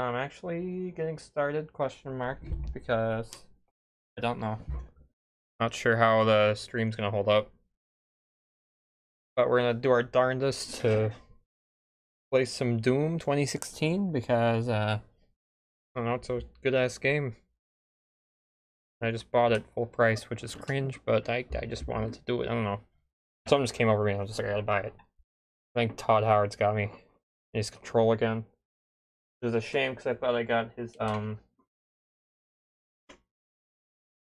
I'm actually getting started, question mark, because I don't know. Not sure how the stream's gonna hold up. But we're gonna do our darndest to play some Doom 2016 because uh I don't know, it's a good ass game. I just bought it full price, which is cringe, but I I just wanted to do it. I don't know. Something just came over me and I was just like, I gotta buy it. I think Todd Howard's got me. His control again. It's a shame because I thought I got his um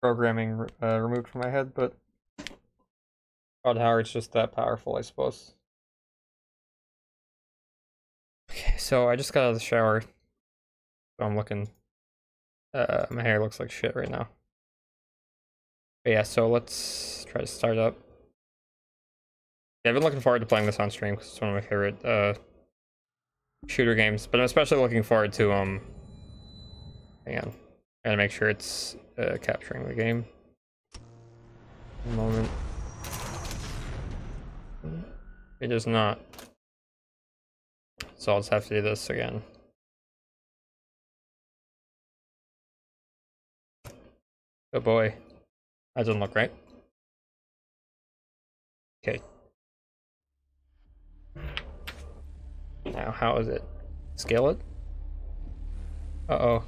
programming uh, removed from my head, but Todd Howard's just that powerful, I suppose. Okay, so I just got out of the shower. So I'm looking. Uh, my hair looks like shit right now. But yeah, so let's try to start up. Yeah, I've been looking forward to playing this on stream because it's one of my favorite uh, shooter games. But I'm especially looking forward to um. Hang on, gotta make sure it's uh, capturing the game. One moment. It is not. So I'll just have to do this again. Oh boy. That doesn't look right. Okay. Now, how is it? Scale it? Uh-oh.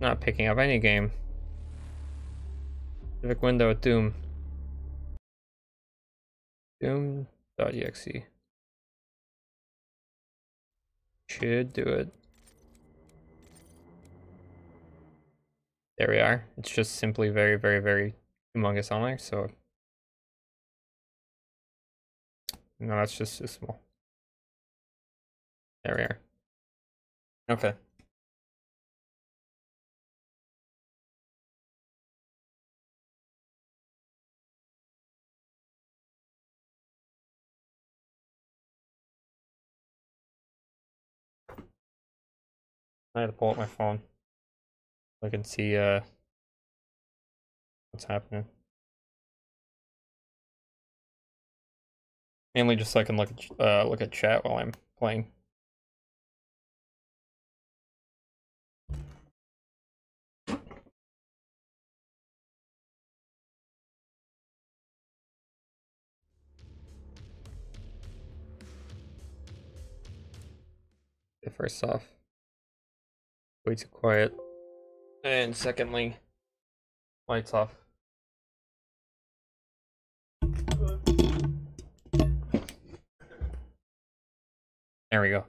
Not picking up any game. Specific window at Doom. Doom.exe. Should do it. There we are. It's just simply very, very, very humongous on there, so... No, that's just too small. There we are. Okay. I had to pull up my phone. So I can see uh what's happening. Mainly just so I can look at uh look at chat while I'm playing. First off, way too quiet. And secondly, lights off. There we go.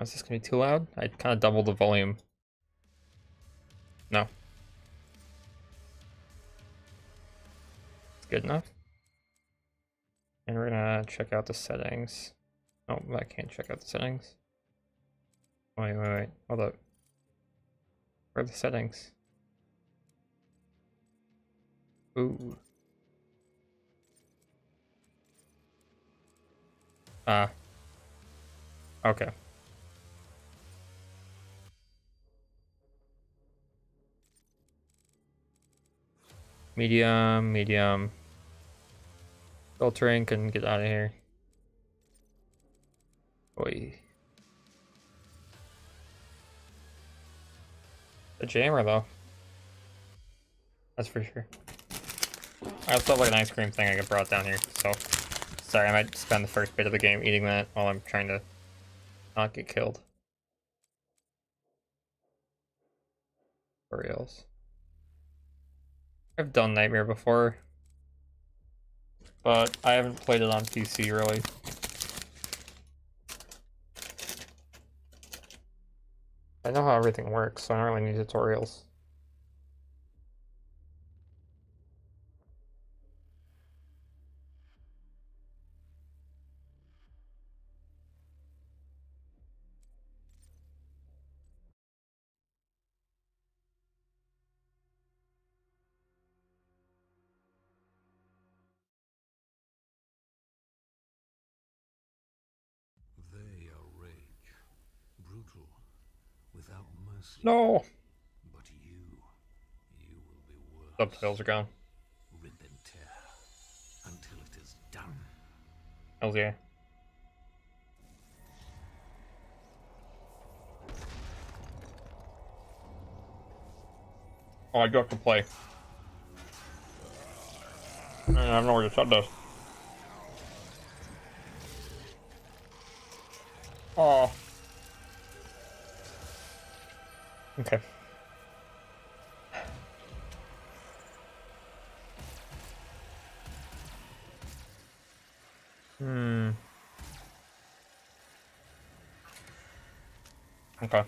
Is this gonna be too loud? I kind of doubled the volume. No. It's good enough. And we're gonna check out the settings. Oh, I can't check out the settings. Wait, wait, wait. Hold up. Where are the settings? Ooh. Ah. Okay. Medium, medium. Filtering can get out of here. Boy. A jammer though. That's for sure. I also have like an ice cream thing I got brought down here, so sorry I might spend the first bit of the game eating that while I'm trying to not get killed. Tutorials. I've done Nightmare before, but I haven't played it on PC really. I know how everything works, so I don't really need tutorials. No! But you, you will be worse. Oh, Subtitles are gone. Rip and tear until it is done. Hells yeah. Oh, I got to play. I have nowhere to shut this. Oh. Okay. Hmm. Okay.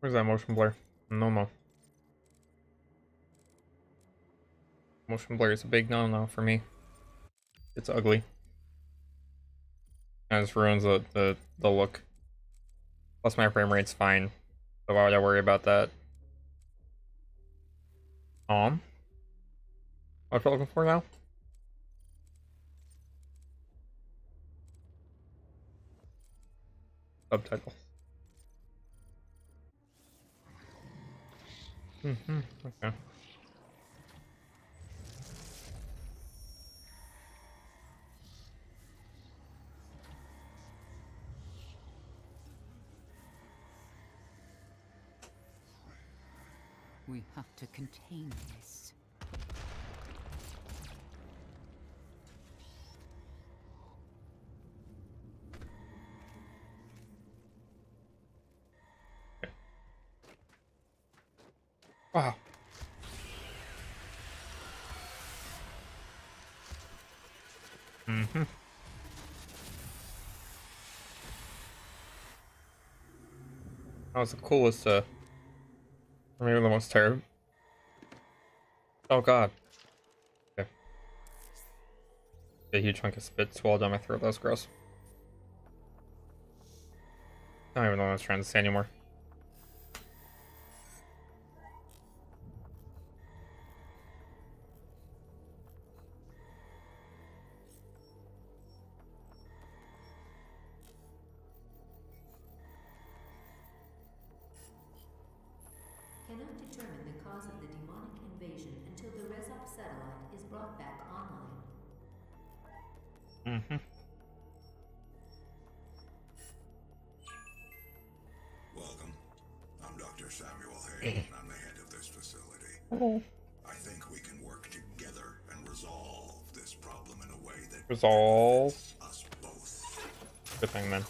Where's that motion blur? No, no. Motion blur is a big no-no for me. It's ugly. It just ruins the, the, the look. Plus my frame rate's fine. So why would I worry about that? Um? What you looking for now? Subtitles. Mm-hmm. Okay. We have to contain this. Wow. Mm-hmm. That was the coolest, uh, or maybe the most terrible. Oh god. Okay. A huge chunk of spit swallowed down my throat, that was gross. I don't even know what I was trying to say anymore. A way that Resolve. benefits us both. Good thing man.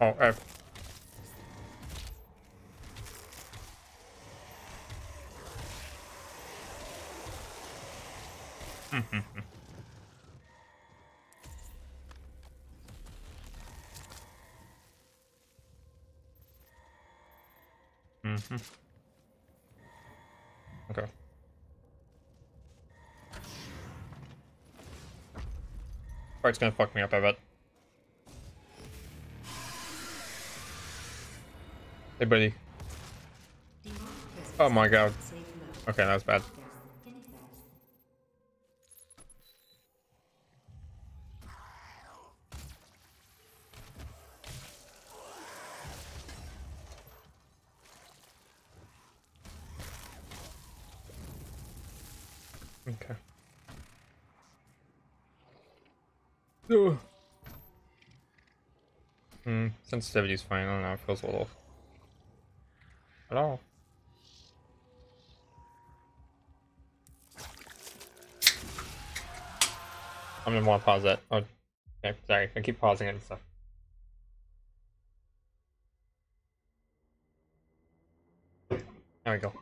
Oh, uh, Mm-hmm. Okay. Part's gonna fuck me up, I bet. Hey, buddy. Oh my god. Okay, that was bad. Down in effect. Okay. Ugh. Hmm, sensitivity's fine. I don't know, it feels a little. All. I'm gonna want to pause that. Oh, okay, sorry. I keep pausing it and stuff. There we go.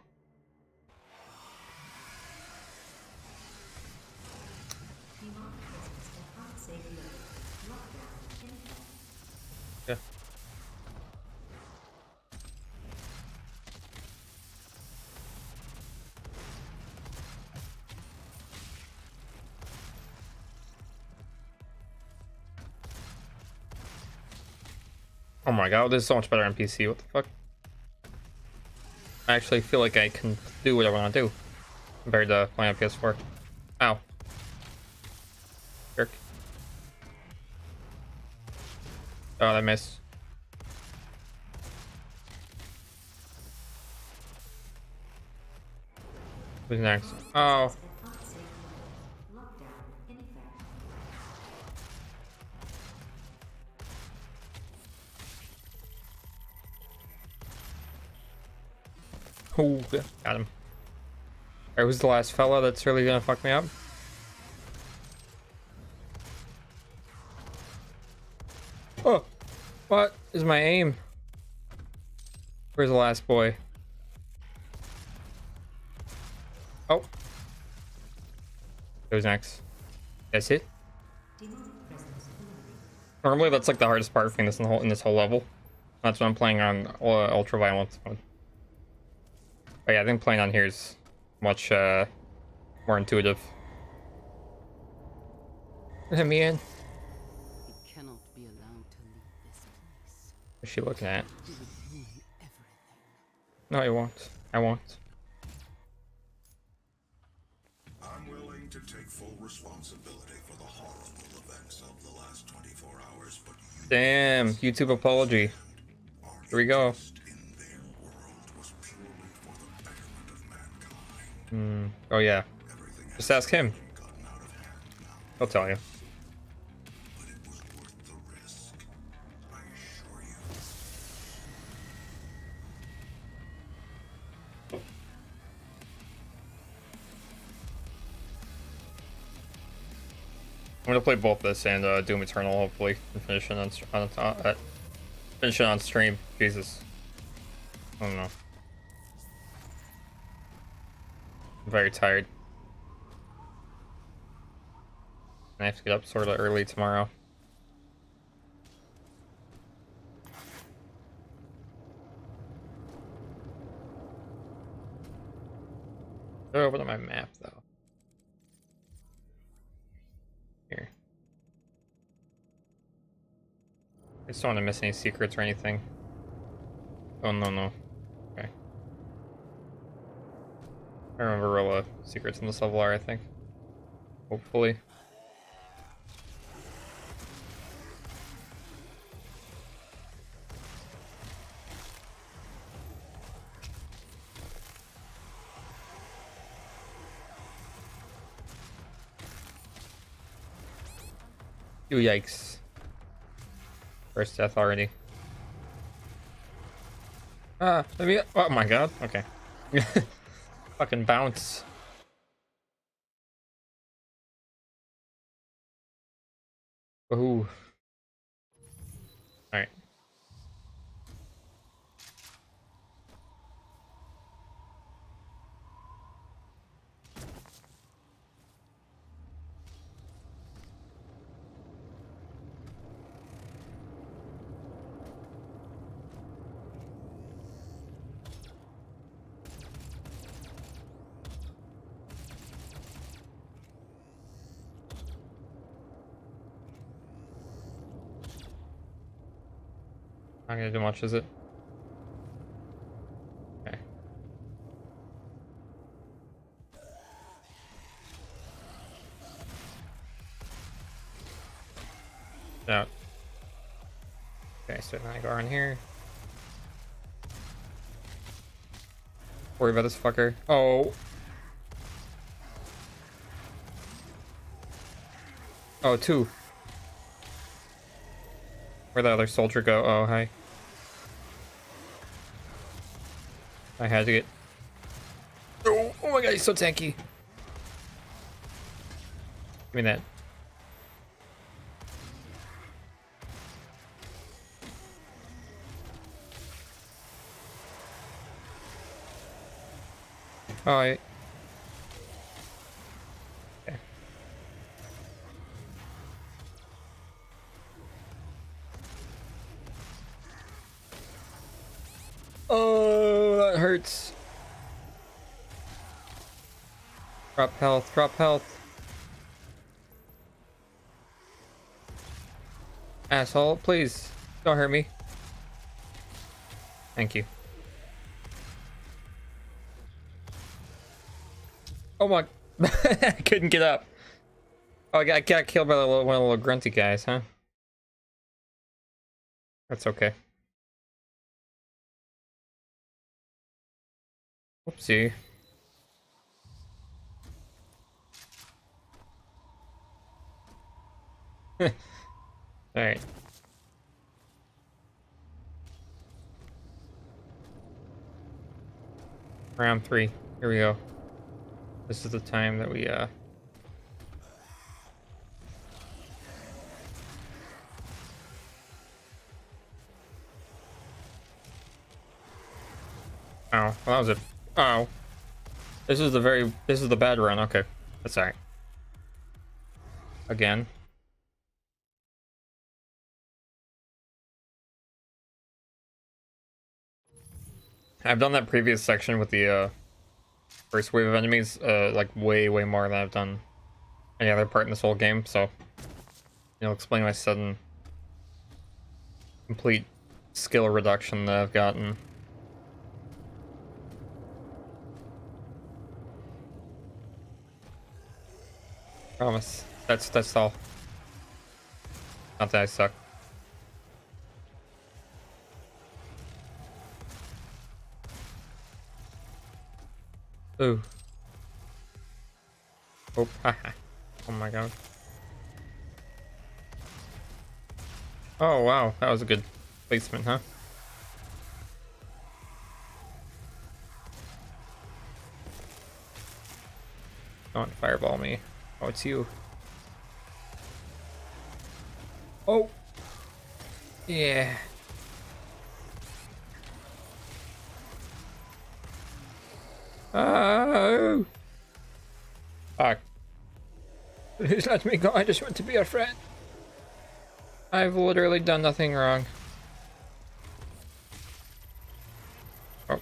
God, oh, this is so much better on PC. What the fuck? I actually feel like I can do what I want to do compared to playing on PS4. Ow. Jerk. Oh, that missed. Who's next? Oh, Ooh, got him. Alright, who's the last fella that's really gonna fuck me up? Oh, what is my aim? Where's the last boy? Oh. Who's next? That's it? Normally that's like the hardest part me in this whole in this whole level. That's when I'm playing on uh, ultra violence mode. But yeah, I think playing on here is much uh, more intuitive. Let me in. He cannot be allowed to leave this place. What's she looking at? He would ruin everything. No, I won't. I won't. I'm willing to take full responsibility for the horrible events of the last 24 hours, but you Damn, YouTube apology. Here we go. Mankind. Oh yeah, just ask him. He'll tell you. I'm gonna play both this and uh, Doom Eternal hopefully and finish it on on uh, finish it on stream. Jesus, I don't know. I'm very tired. I have to get up sort of early tomorrow. Go over to my map though. Here. I just don't want to miss any secrets or anything. Oh no no. Okay. I remember all the secrets in this level are, I think. Hopefully. Ooh, yikes. First death already. Ah, let me. Oh my god. Okay. Fucking bounce. Ooh. Alright. Not gonna do much, is it? Okay. Out. Okay, so now I go around here. Worry about this fucker. Oh. Oh, two. Where'd the other soldier go? Oh, hi. I had to get. Oh, oh my god, he's so tanky. Give me that. Oh, Drop health, drop health. Asshole, please don't hurt me. Thank you. Oh my! I couldn't get up. Oh, I got, got killed by little, one of the little grunty guys, huh? That's okay. Oopsie. Alright. Round three. Here we go. This is the time that we, uh... Oh, well, that was it. Oh. This is the very... This is the bad run. Okay. That's alright. Again. I've done that previous section with the uh, first wave of enemies, uh, like way, way more than I've done any other part in this whole game, so it'll explain my sudden complete skill reduction that I've gotten. Promise. That's that's all. Not that I suck. Ooh. Oh, haha. oh my god. Oh wow, that was a good placement, huh? Don't fireball me. Oh, it's you. Oh! Yeah. Oh! Fuck. Please let me go. I just want to be a friend. I've literally done nothing wrong. Oh.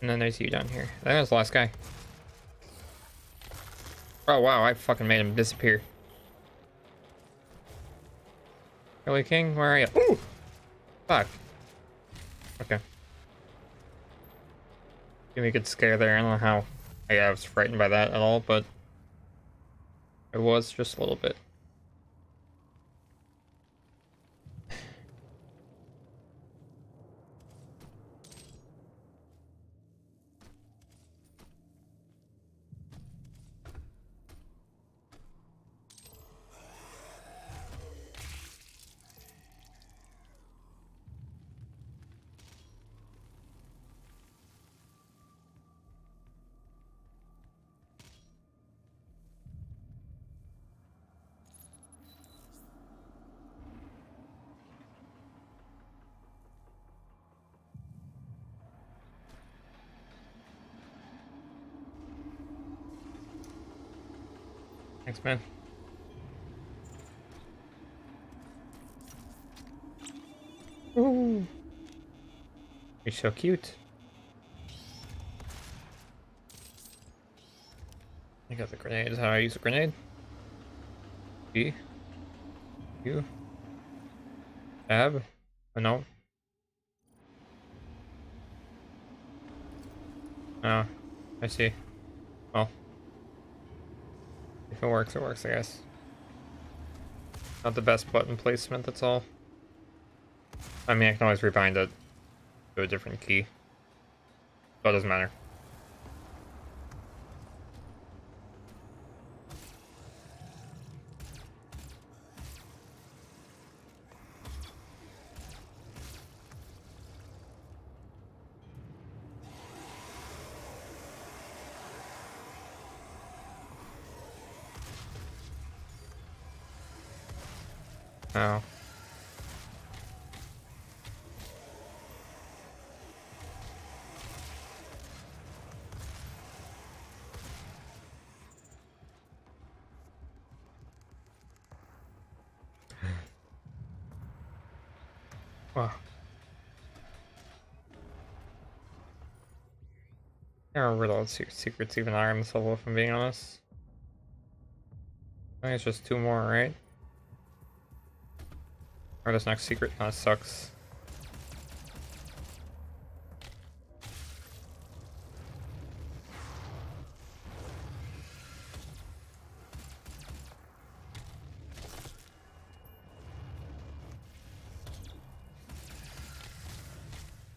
And then there's you down here. That was the last guy. Oh wow, I fucking made him disappear. Billy King, where are you? Ooh! Fuck. Okay. Give me a good scare there. I don't know how I was frightened by that at all, but it was just a little bit. Man. Ooh. You're so cute. I got the grenade. Is how I use a grenade. E. U. Tab. Oh, no. Oh, I see. If it works, it works, I guess. Not the best button placement, that's all. I mean, I can always rebind it to a different key. But it doesn't matter. don't remember the secrets even are on this level, if I'm being honest. I think it's just two more, right? Or this next secret That sucks.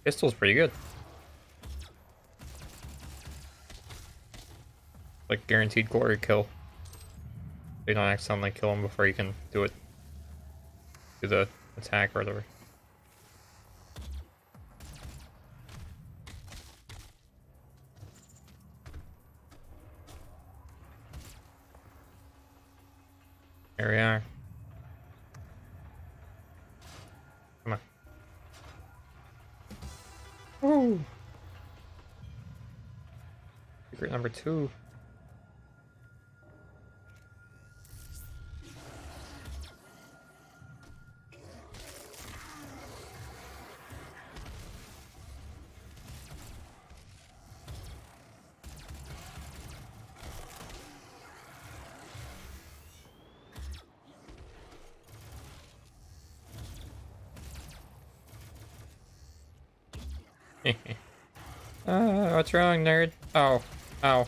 Pistol's pretty good. Like guaranteed glory kill. You don't accidentally kill him before you can do it. Do the attack or whatever. Here we are. Come on. Woo! Secret number two. What's wrong, nerd? Oh, ow.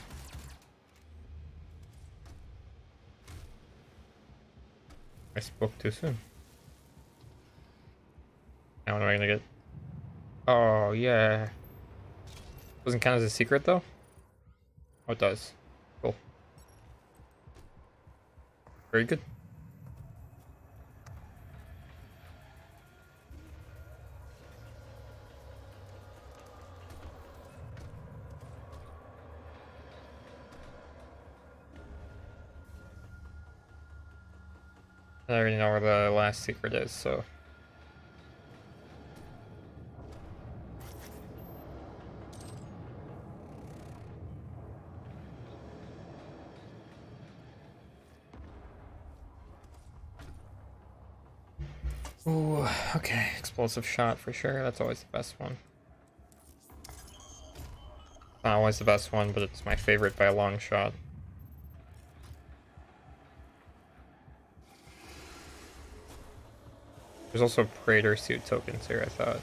I spoke too soon. Now what am I gonna get? Oh, yeah. Doesn't count as a secret, though? Oh, it does. Cool. Very good. Last secret is, so. Ooh, okay. Explosive shot for sure. That's always the best one. Not always the best one, but it's my favorite by a long shot. There's also Praetor suit tokens here, I thought.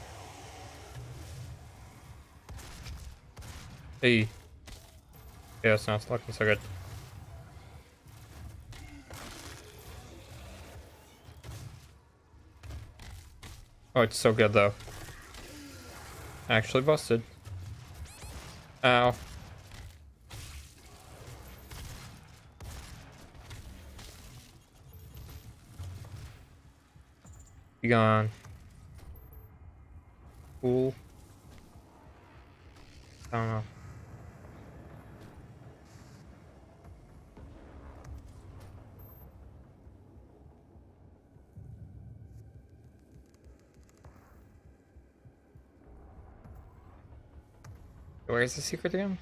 Hey. Yeah, it's not looking so good. Oh, it's so good though. Actually busted. Ow. Be gone. Cool. I don't know. Where's the secret room?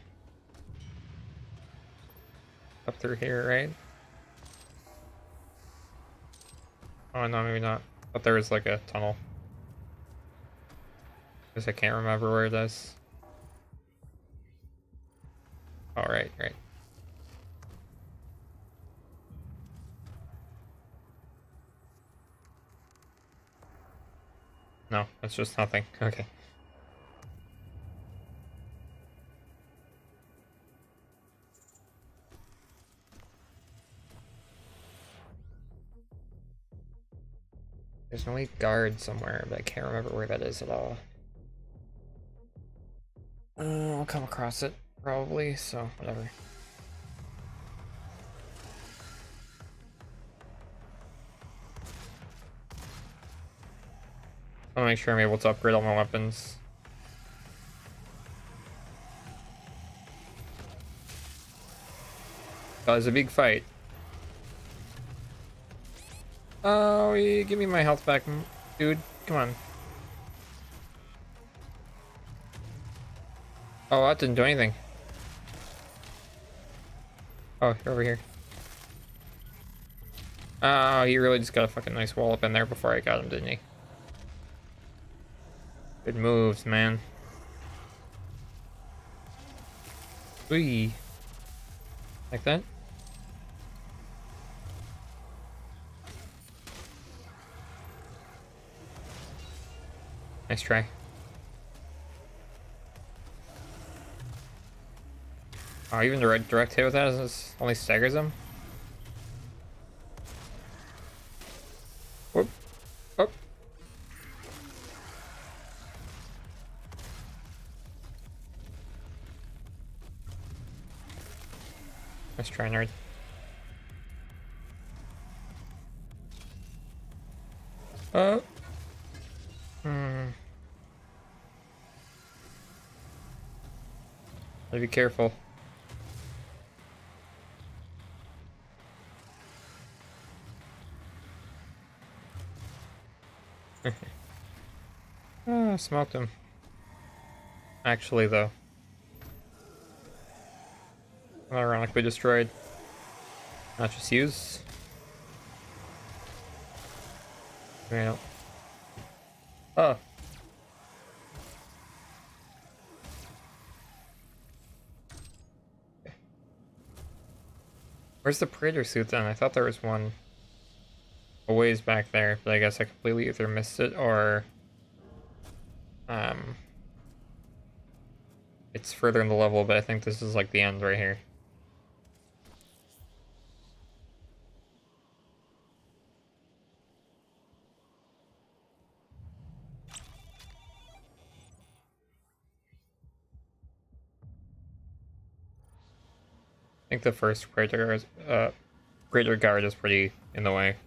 Up through here, right? Oh no, maybe not. Thought there was like a tunnel. Because I can't remember where it is. All oh, right, right. No, that's just nothing. Okay. Elite guard somewhere, but I can't remember where that is at all. Uh, I'll come across it, probably, so whatever. I'll make sure I'm able to upgrade all my weapons. That was a big fight. Oh, give me my health back, dude. Come on. Oh, that didn't do anything. Oh, you're over here. Oh, he really just got a fucking nice wall up in there before I got him, didn't he? Good moves, man. Wee. Like that? Nice try. Oh, even the red direct hit with that is only staggers him. Whoop. Whoop. Nice try, nerd. Gotta be careful. Ah, oh, smoked him. Actually, though. Ironically destroyed. Not just used. Yeah. Oh. Where's the Praetor suit then? I thought there was one a ways back there, but I guess I completely either missed it or um it's further in the level, but I think this is like the end right here. I think the first greater uh, Praetor Guard is pretty in the way.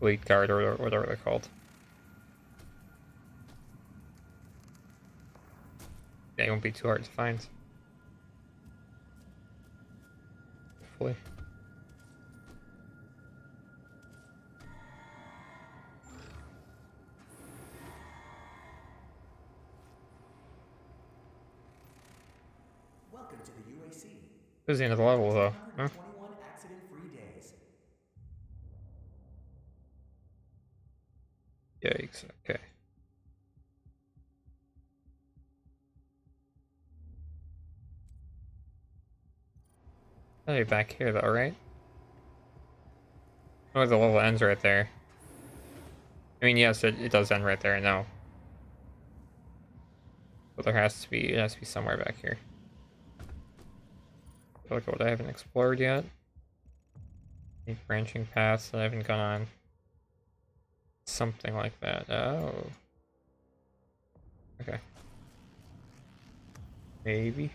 Elite Guard or whatever they're called. They won't be too hard to find. Hopefully. This is the end of the level though. Huh? 21 accident-free days. Yikes, okay. Hey, back here though, right? Oh, the level ends right there. I mean, yes, it, it does end right there, I know. But there has to be, it has to be somewhere back here. Look at what I haven't explored yet. Any branching paths that I haven't gone on. Something like that. Oh. Okay. Maybe.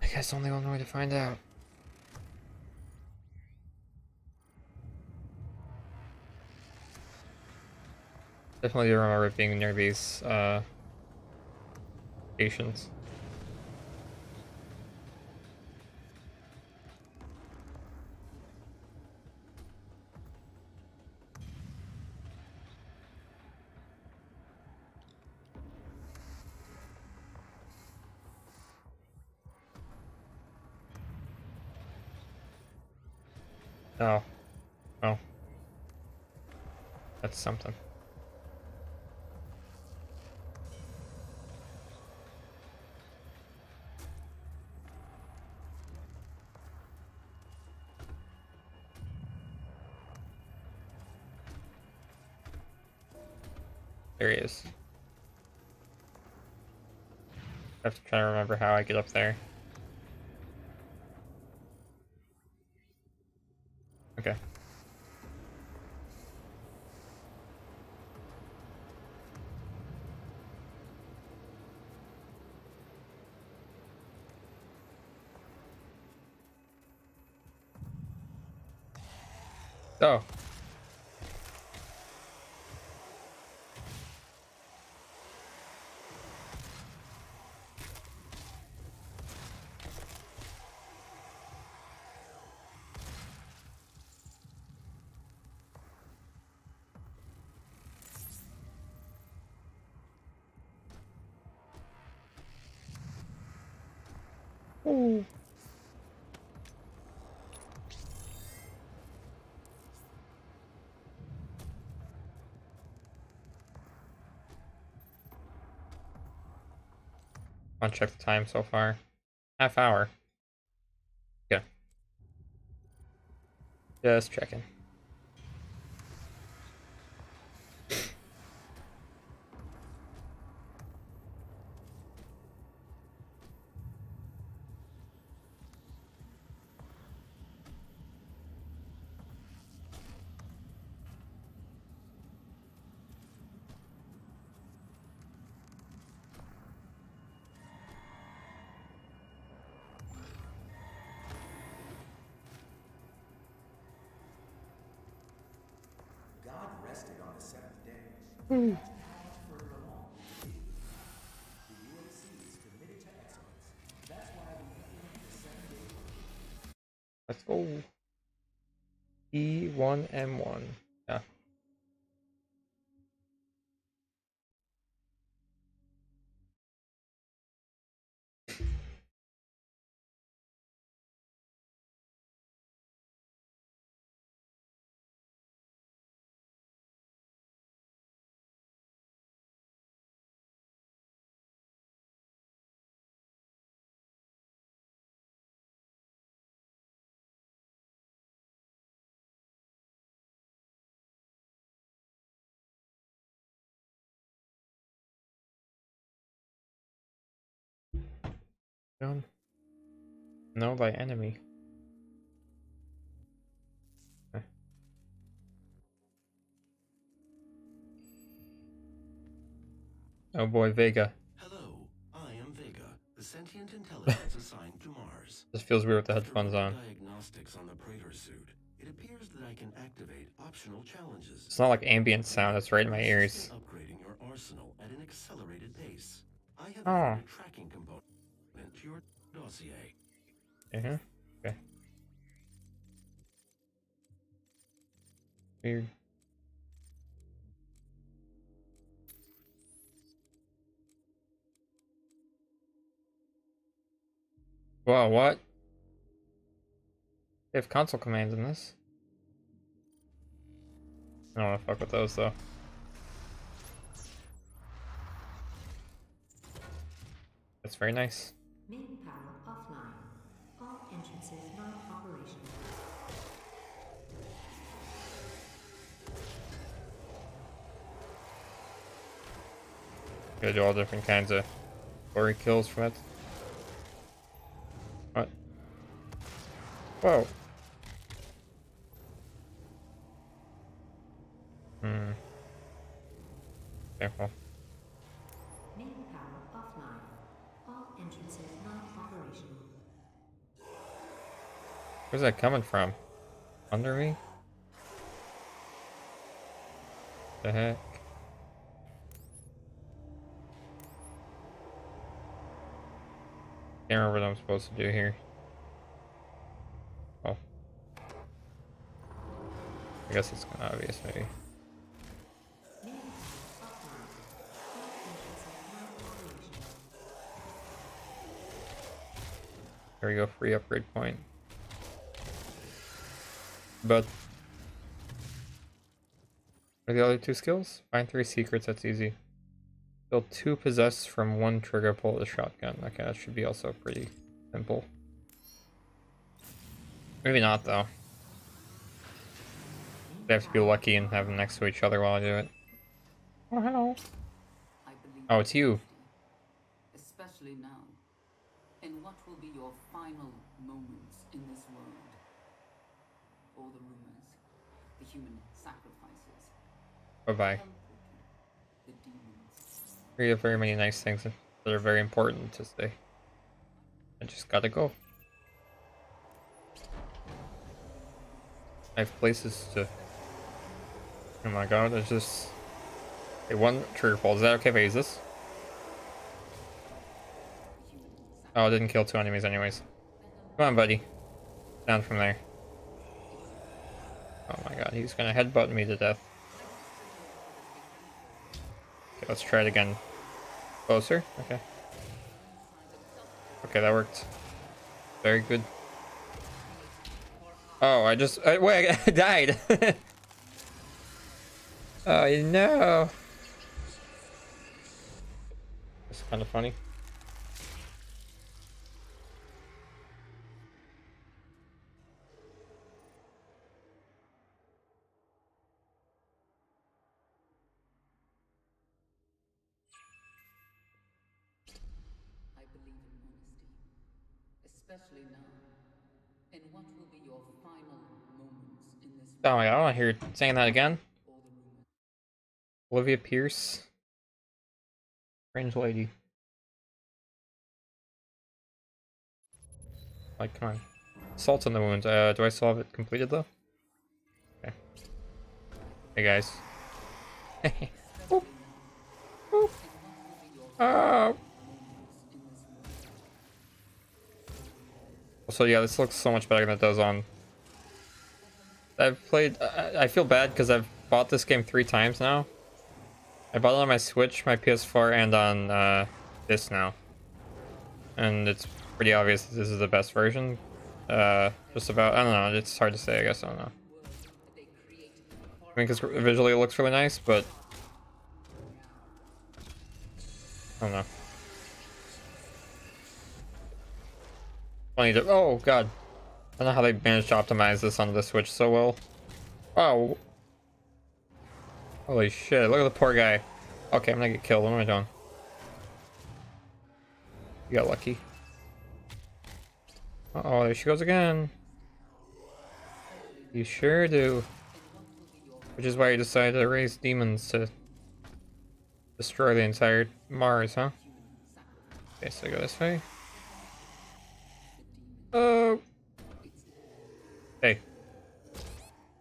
I guess only one way to find out. Definitely remember being near these uh, stations. Oh. Oh. That's something. There he is. I have to try to remember how I get up there. Okay. Oh. I'll check the time so far. Half hour. Yeah. Just checking. E1M1. Down. No, by enemy. Okay. Oh boy, Vega. Hello, I am Vega, the sentient intelligence assigned to Mars. This feels weird with the headphones on. Diagnostics on the Praetor suit. It appears that I can activate optional challenges. It's not like ambient sound, it's right in my ears. Upgrading your arsenal at an accelerated pace. I have Oh. a tracking component to your dossier. Uh-huh. Okay. Weird. Wow, what? They have console commands in this. I don't wanna fuck with those though. That's very nice. Main power offline. All entrances not operational. Gotta do all different kinds of glory kills from it. What? Whoa. Hmm. Careful. Where's that coming from? Under me? The heck? Can't remember what I'm supposed to do here. Oh. I guess it's kind of obvious, maybe. There we go, free upgrade point. But are the other two skills? Find three secrets, that's easy. Build two possessed from one trigger pull of the shotgun. Okay, that should be also pretty simple. Maybe not though. They have to be lucky and have them next to each other while I do it. Oh hello. Oh, it's you. Especially now. In what will be your final moments in this world? All the rumors, the human sacrifices, Bye bye. the demons. We have very many nice things that are very important to say. I just gotta go. I have places to. Oh my god, there's just. Hey, one trigger pull. Is that okay if I use this? Oh, I didn't kill two enemies, anyways. Come on, buddy. Down from there. Oh my god, he's gonna headbutt me to death. Okay, let's try it again. Closer? Okay. Okay, that worked. Very good. Oh, I just I, wait, I died. oh no. It's kind of funny. Oh my god, I don't want to hear you saying that again. all the rumors. Olivia Pierce. Strange lady. Like, come on. Salt on the wound. Uh, do I still have it completed though? Okay. Hey guys. In this world. So yeah, this looks so much better than it does on. I've played. I, I feel bad because I've bought this game three times now. I bought it on my Switch, my PS4, and on uh, this now. And it's pretty obvious this is the best version. Uh, just about. I don't know. It's hard to say. I guess I don't know. I mean, because visually it looks really nice, but I don't know. Oh god. I don't know how they managed to optimize this on the Switch so well. Oh. Holy shit, look at the poor guy. Okay, I'm gonna get killed. What am I doing? You got lucky. Uh oh, there she goes again. You sure do. Which is why you decided to raise demons to destroy the entire Mars, huh? Okay, so I go this way. Oh. Hey.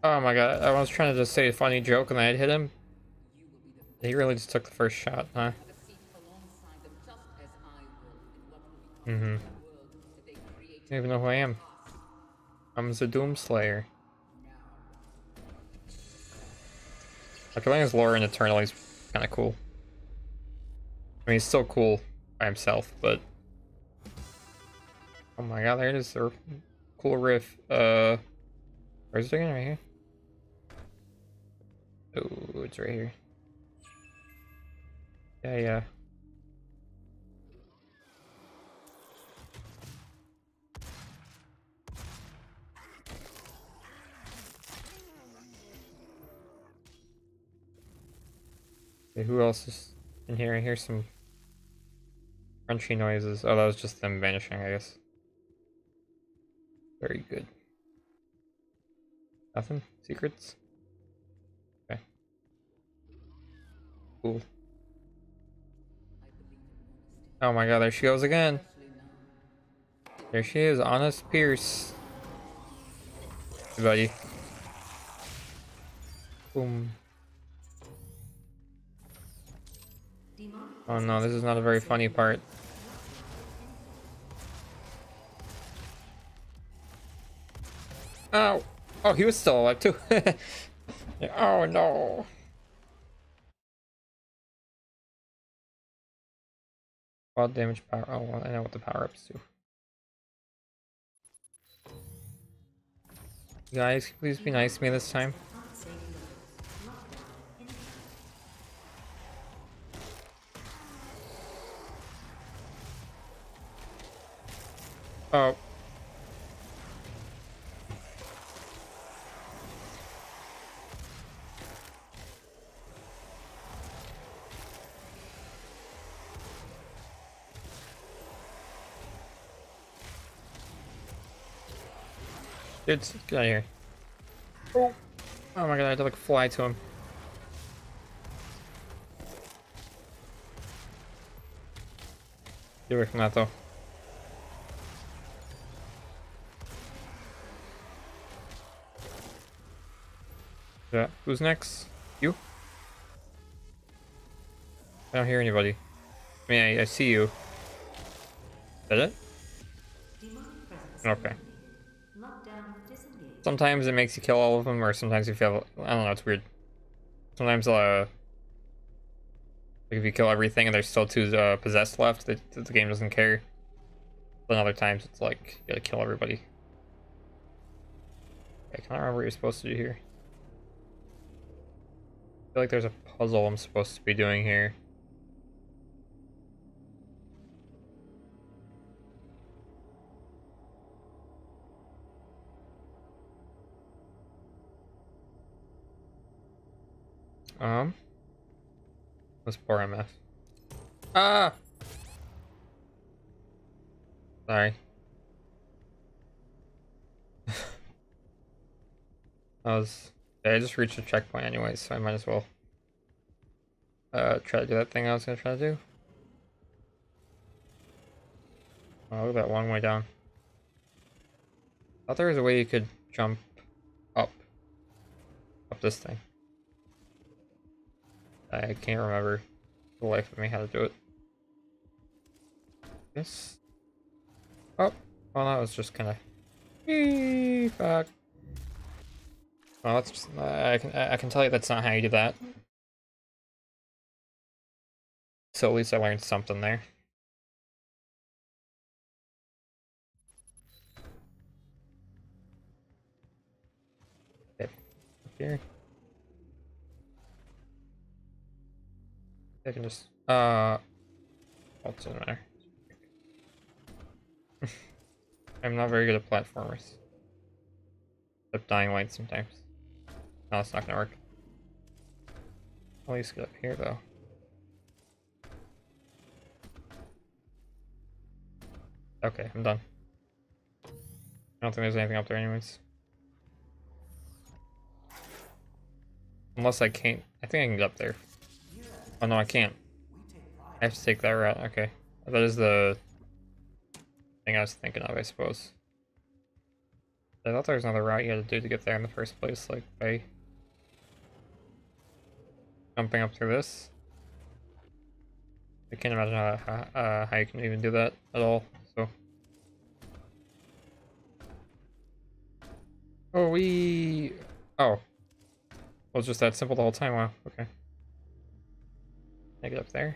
Oh my god, I was trying to just say a funny joke and I had hit him. He really just took the first shot, huh? as Mm-hmm. I don't even know who I am. I'm the Doomslayer. Think his lore in Eternal, he's kind of cool. I mean, he's still cool by himself, but... Oh my god, there it is. A cool riff. Uh, where's it again? Right here? Oh, it's right here. Yeah, yeah. Okay, who else is in here? I hear some crunchy noises. Oh, that was just them vanishing, I guess. Very good. Nothing? Secrets? Okay. Cool. Oh my god, there she goes again. There she is, Honest Pierce. Hey, buddy. Boom. Oh no, this is not a very funny part. Oh! Oh, he was still alive too. oh no. Wild damage power. Oh, well, I know what the power ups do. Guys, please be nice to me this time. Oh. Dude, get out of here. Oh. Oh my god, I had to like fly to him. Get away from that though. Yeah, who's next? You? I don't hear anybody. I mean, I, I see you. Is that it? Okay. Sometimes it makes you kill all of them, or sometimes you have, I don't know, it's weird. Sometimes, uh, like if you kill everything and there's still two uh, possessed left, the, the game doesn't care. But other times it's like, you gotta kill everybody. I can't remember what you're supposed to do here. I feel like there's a puzzle I'm supposed to be doing here. Um. Let's pour MF. Ah! Sorry. I was. yeah, I just reached a checkpoint anyway, so I might as well. Uh, try to do that thing I was gonna try to do. Oh, look at that long way down. thought there was a way you could jump up. Up this thing. I can't remember the life of me how to do it. This. Oh, well, that was just kind of. Fuck. Well, that's just, I can I can tell you that's not how you do that. So at least I learned something there. Okay, up here. I can just uh. Doesn't matter. I'm not very good at platformers. Except dying light sometimes. No, it's not gonna work. At least get up here though. Okay, I'm done. I don't think there's anything up there anyways. Unless I can't. I think I can get up there. Oh no, I can't. I have to take that route. Okay. That is the thing I was thinking of, I suppose. I thought there was another route you had to do to get there in the first place, like by jumping up through this. I can't imagine how, uh, how you can even do that at all, so. Oh, we... Oh. Well, it's just that simple the whole time, wow, okay. I get up there?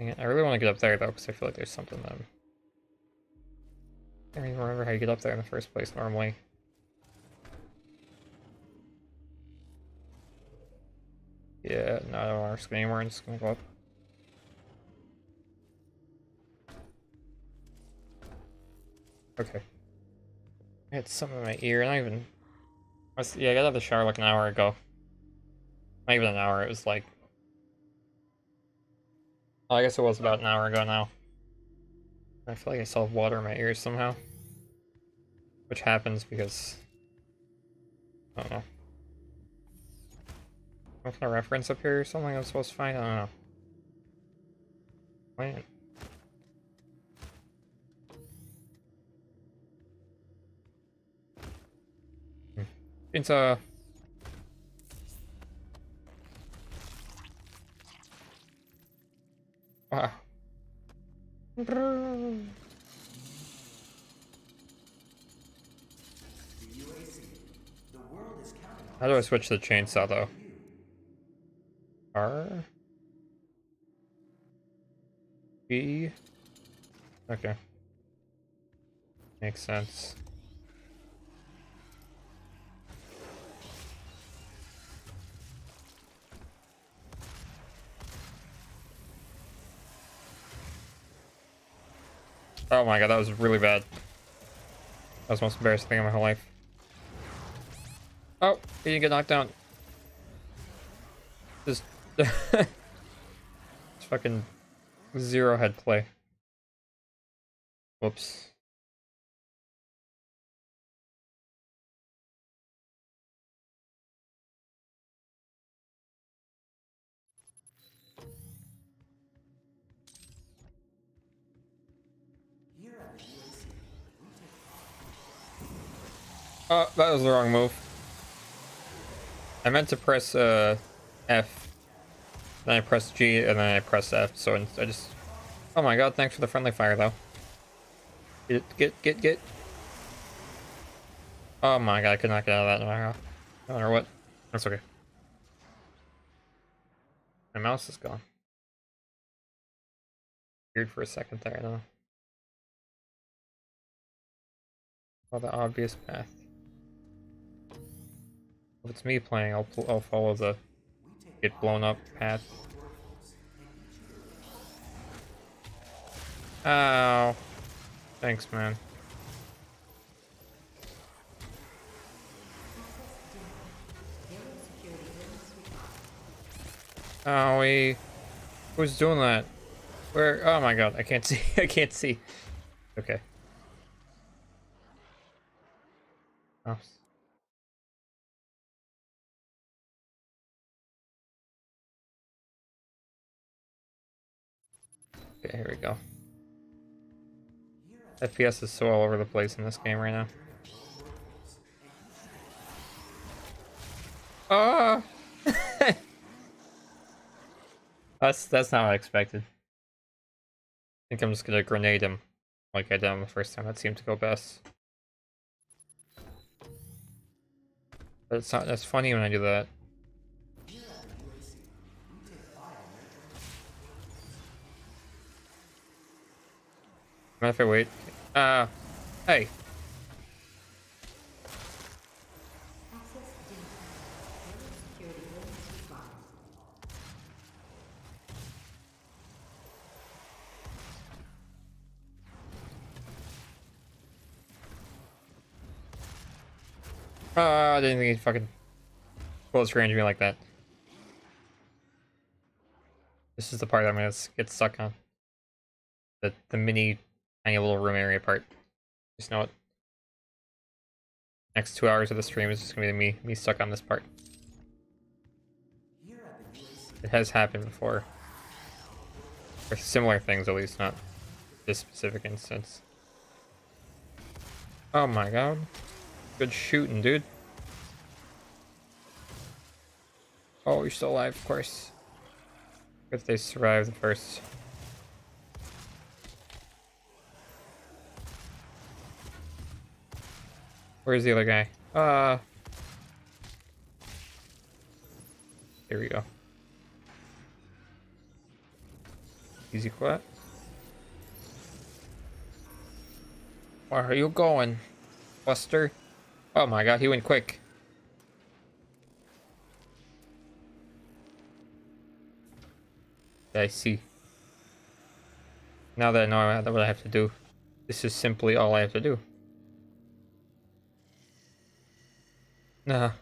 I really want to get up there though, because I feel like there's something that I'm... Don't even remember how you get up there in the first place normally. Yeah, no, I don't want to risk anymore, I'm just gonna go up. Okay. I had something in my ear, not even... I yeah, I got out of the shower like an hour ago. Not even an hour, it was like... Oh, I guess it was about an hour ago now. I feel like I saw water in my ears somehow. Which happens because... I don't know. What kind of reference up here or something I'm supposed to find? I don't know. Wait. Hmm. It's a... On How do I switch the chainsaw though? R B Okay. Makes sense. Oh my god, that was really bad. That was the most embarrassing thing in my whole life. Oh, he didn't get knocked down. Just it's fucking zero head play. Whoops. Oh, that was the wrong move. I meant to press uh, F, then I pressed G, and then I pressed F, so I just... Oh my god, thanks for the friendly fire, though. Get, get, get, get. Oh my god, I could not get out of that no matter, no matter what. That's okay. My mouse is gone. Weird for a second there, I don't know. Follow the obvious path. If it's me playing, I'll, pl I'll follow the get blown up path. Ow. Thanks, man. Oh, we. Who's doing that? Where? Oh my god, I can't see. I can't see. Okay. Oh. Okay, here we go. FPS is so all over the place in this game right now. Ah! that's that's not what I expected. I think I'm just gonna grenade him like I did on the first time. That seemed to go best. But it's not as funny when I do that. Mind if I wait? Uh, hey. Uh, I didn't think he'd fucking close range me like that. This is the part I'm gonna get stuck on. The the mini tiny little room area part. Just know it. Next two hours of the stream is just gonna be me me stuck on this part. It has happened before. Or similar things at least, not this specific instance. Oh my god. Good shooting, dude. Oh, you're still alive, of course. If they survive the first. Where's the other guy? Uh. Here we go. Easy quit. Where are you going, Buster? Oh my god, he went quick. I see. Now that I know what I have to do, this is simply all I have to do. Nah.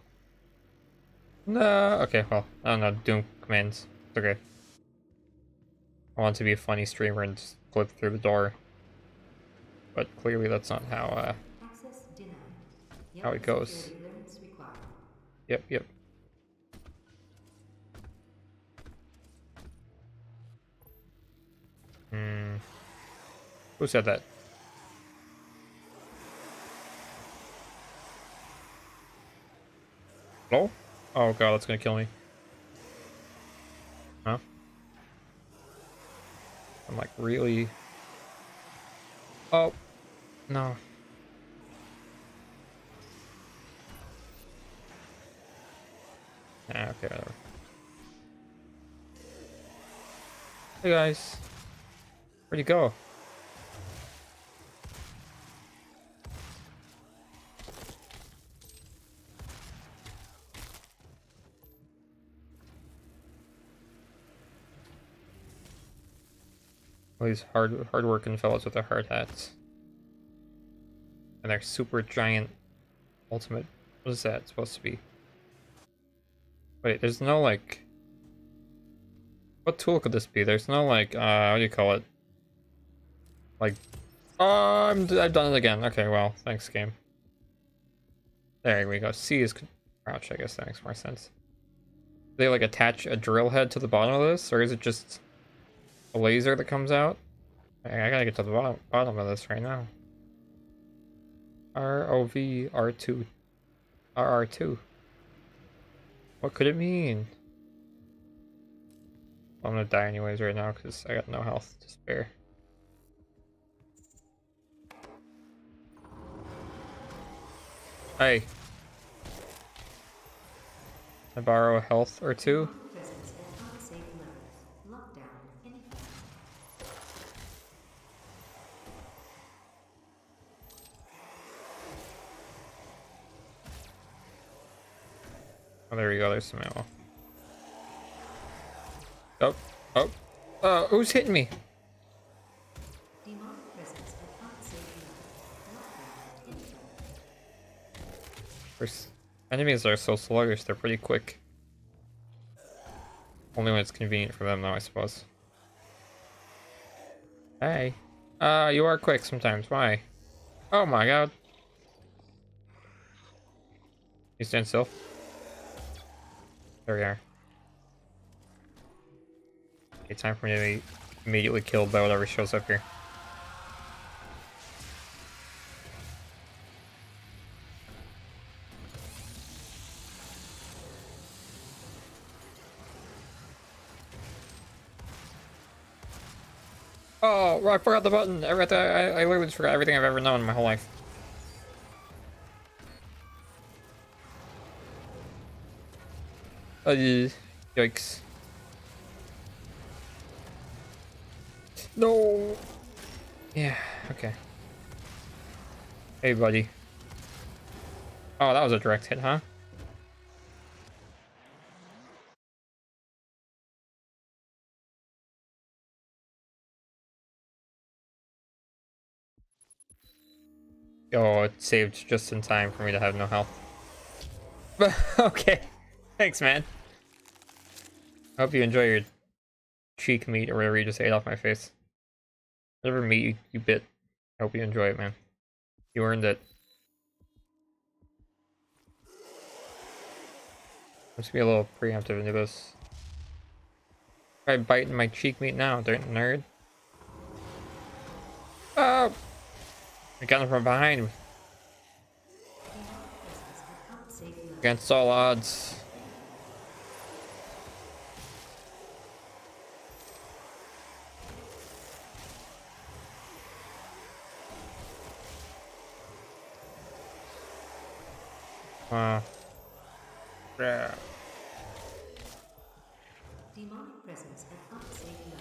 No. Okay, well, I don't know. Doom commands. It's okay. I want to be a funny streamer and just flip through the door. But clearly that's not how, uh. How it goes. security clearance required. yep, yep. Hmm. Who said that? Hello? Oh god, that's gonna kill me. Huh? I'm like really. Oh. No. Ah, okay, whatever. Hey guys. Where'd you go? All these hard hard-working fellows with their hard hats. And their super giant ultimate what is that supposed to be? Wait, there's no like what tool could this be? There's no like uh what do you call it? Like Oh I'm I've done it again. Okay, well, thanks game. There we go. C is crouch, I guess that makes more sense. Do they like attach a drill head to the bottom of this, or is it just a laser that comes out? I gotta get to the bottom, bottom of this right now. ROV R2 RR2. What could it mean? I'm gonna die anyways right now because I got no health to spare. Hey. I borrow a health or two? Presence at unsafe levels. Lockdown in effect. Oh, there we go. There's some ammo. Oh, oh, uh, who's hitting me? First, enemies are so sluggish. They're pretty quick. Only when it's convenient for them, though, I suppose. Hey. Uh, you are quick sometimes. Why? Oh my god. You stand still. There we are. Okay, time for me to be immediately killed by whatever shows up here. Oh, I forgot the button. Everything, I, I literally just forgot everything I've ever known in my whole life. Uh, yikes. No. Yeah, okay. Hey, buddy. Oh, that was a direct hit, huh? Oh, it saved just in time for me to have no health. But, okay. Thanks, man. Hope you enjoy your cheek meat or whatever you just ate off my face. Whatever meat you, you bit. I hope you enjoy it, man. You earned it. Let's be a little preemptive into this. Try biting my cheek meat now, don't nerd. Oh! I got him from behind. Against all odds. Uh, yeah. Demonic presence at unsafe level.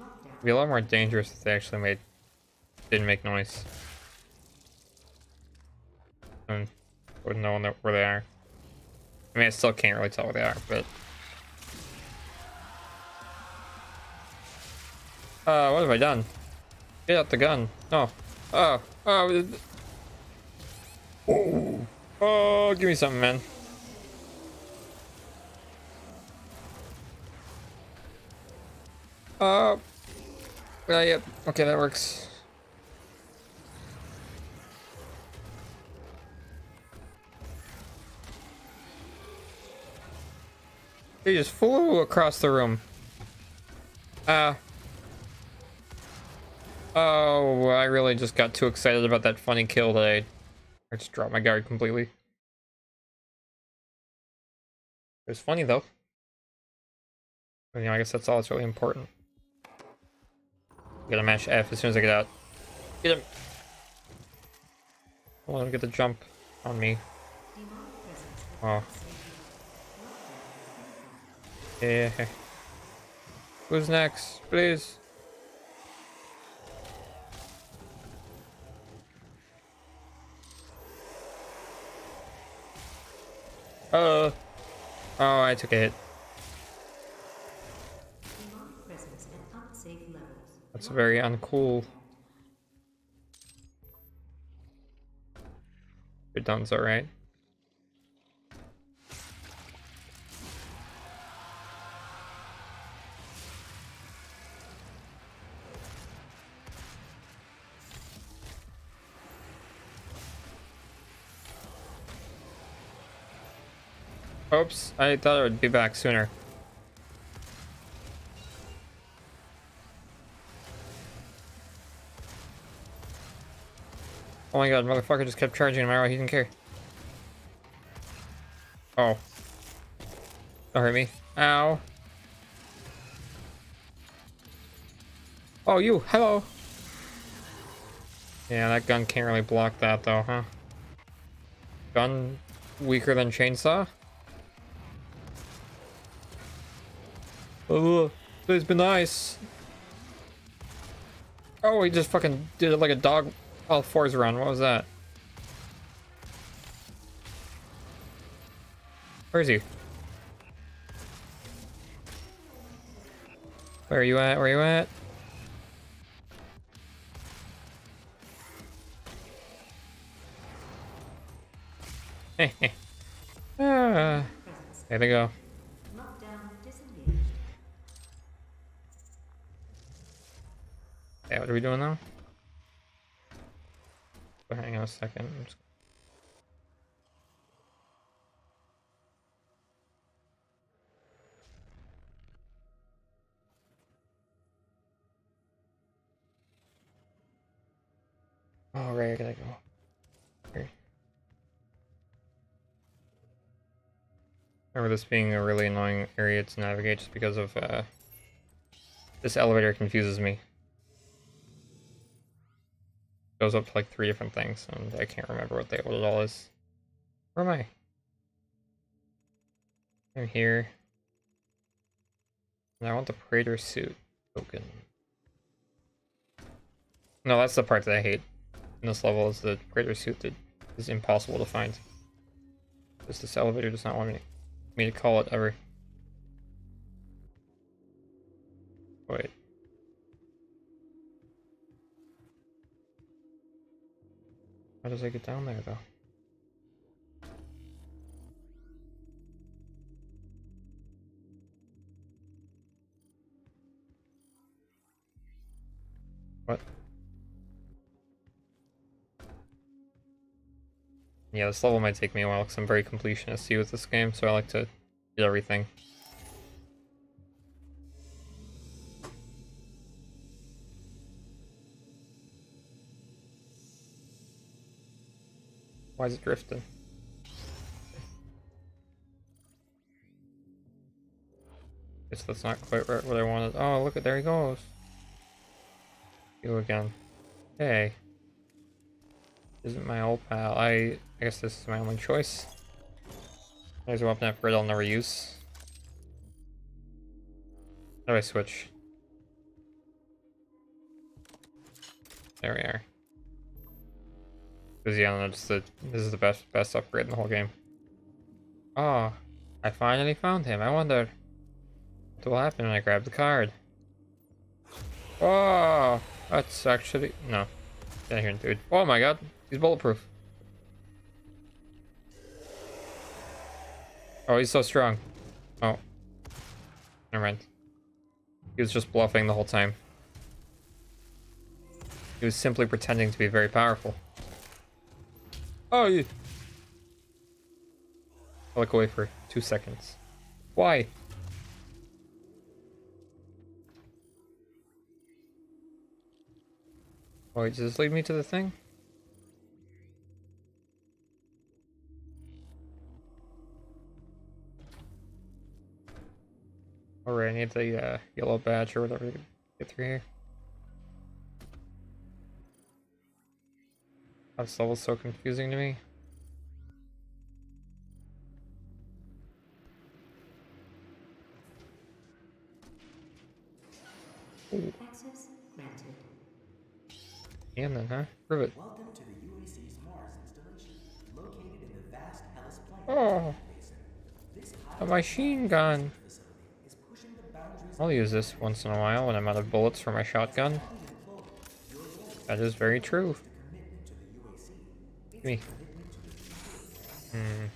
Lockdown. It'd be a lot more dangerous if they actually made didn't make noise. And wouldn't know where they are. I mean, I still can't really tell where they are, but. Uh, what have I done? Get out the gun. No. Oh. Oh. Oh. Oh, give me something, man. Uh. Yeah, yep. Okay, that works. He just flew across the room. Uh. Oh, I really just got too excited about that funny kill that I, I just dropped my guard completely. It was funny though. You know, I guess that's all that's really important. Gotta mash F as soon as I get out. Get him! I to get the jump on me. Oh. Yeah. Who's next? Please. Uh. Oh, I took a hit. That's very uncool. You're done, alright. Oops, I thought it would be back sooner. Oh my god, motherfucker just kept charging him arrow, he didn't care. Oh. Don't hurt me. Ow. Oh, you, hello. Yeah, that gun can't really block that though, huh? Gun weaker than chainsaw? Oh, please be nice. Oh, he just fucking did it like a dog all fours run. What was that? Where is he? Where are you at? Where are you at? ah, there they go. Lockdown disengaged. Yeah, what are we doing now? Oh, hang on a second. Just- Oh, right, I gotta go. Remember this being a really annoying area to navigate just because of, uh, this elevator confuses me. Goes up to like three different things, and I can't remember what they what it all is. Where am I? I'm here. And I want the Praetor suit token. No, that's the part that I hate in this level is the Praetor suit that is impossible to find. Because this elevator does not want me, me to call it ever. Wait. How does I get down there though? What? Yeah, this level might take me a while because I'm very completionist with this game, so I like to do everything. Why is it drifting? Guess that's not quite right what I wanted. Oh, look at there he goes. You again. Hey. Isn't my old pal. I I guess this is my only choice. There's a weapon upgrade I'll never use. How do I switch? There we are. Because yeah, the this is the best best upgrade in the whole game. Oh, I finally found him. I wonder what will happen when I grab the card. Oh, that's actually no. Here, dude. Oh my god, he's bulletproof. Oh, he's so strong. Oh, never mind. He was just bluffing the whole time. He was simply pretending to be very powerful. Oh, you. I look away for two seconds. Why? Oh, wait, does this lead me to the thing? Alright, I need the uh, yellow badge or whatever to get through here. This level's so confusing to me. Access granted. And then, huh? Prove it. Welcome to the UAC's Mars installation, located in the vast Hellas Plain Oh, a machine gun. facility is pushing the boundaries I'll use this once in a while when I'm out of bullets for my shotgun. That is very true. Me. Hmm.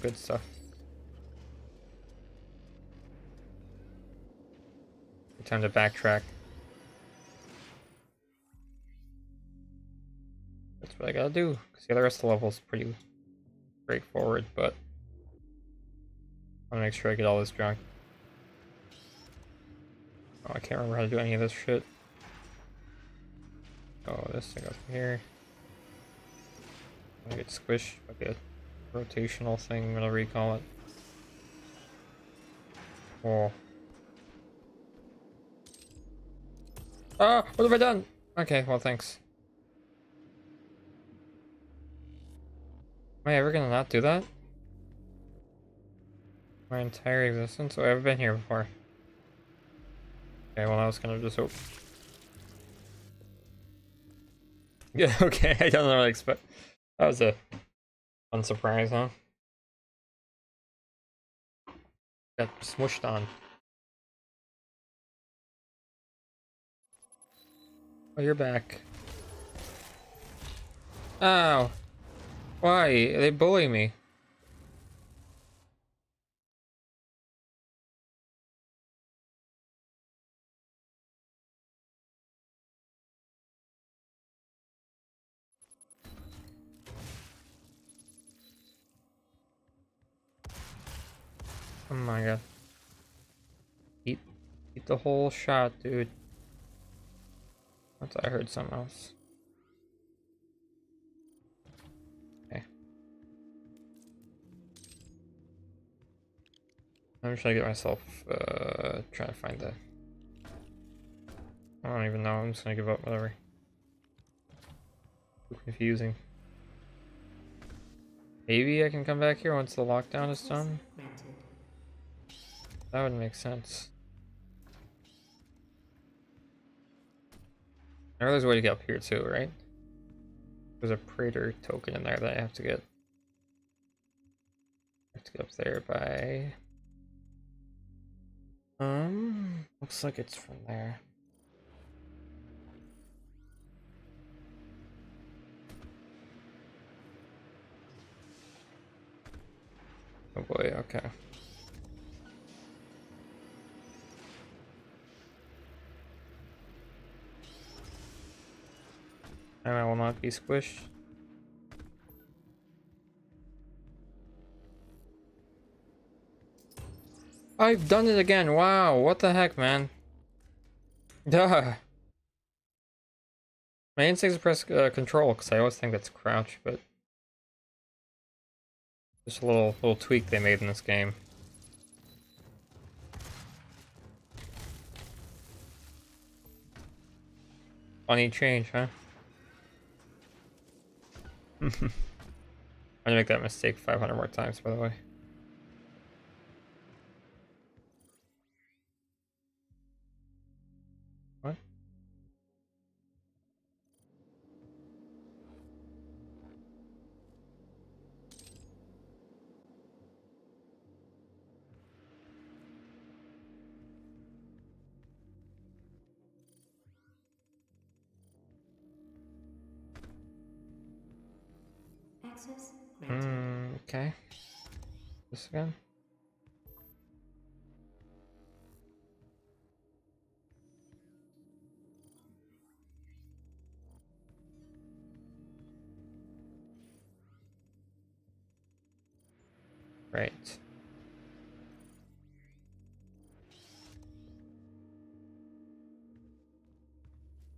Good stuff. Time to backtrack. That's what I gotta do. Cause yeah, the rest of the level is pretty straightforward, but I wanna make sure I get all this junk. Oh, I can't remember how to do any of this shit. Oh, this thing from here. I get squished by a rotational thing, whatever you call it. Oh. Ah, what have I done? Okay, well, thanks. Am I ever gonna not do that? My entire existence? Oh, I've been here before. Okay, well, I was gonna just hope. Yeah, okay, I don't really expect. That was a fun surprise, huh? Got smushed on. Oh, you're back. Ow. Why? They bully me. Oh my god. Eat, eat the whole shot, dude. Once I heard something else. Okay. I'm trying to get myself, uh, trying to find the... I don't even know, I'm just gonna give up, whatever. confusing. Maybe I can come back here once the lockdown is done? That would make sense. I know there's a way to get up here too, right? There's a Praetor token in there that I have to get. I have to get up there by... Um, looks like it's from there. Oh boy, okay. And I will not be squished. I've done it again. Wow, what the heck, man? Duh. My instinct is press uh, control because I always think that's crouch, but just a little little tweak they made in this game. Funny change, huh? I'm gonna make that mistake 500 more times, by the way. Mm, okay. This again. Right.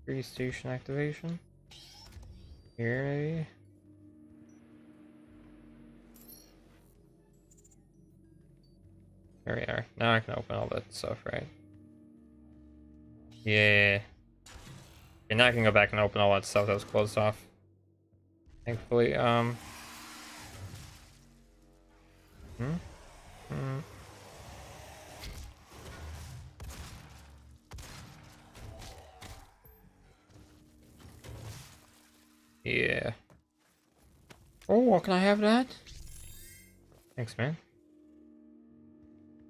Free station activation. Here maybe. There we are. Now I can open all that stuff, right? Yeah. Okay, now I can go back and open all that stuff that was closed off. Thankfully, um... Hmm? Hmm. Yeah. Oh, can I have that? Thanks, man.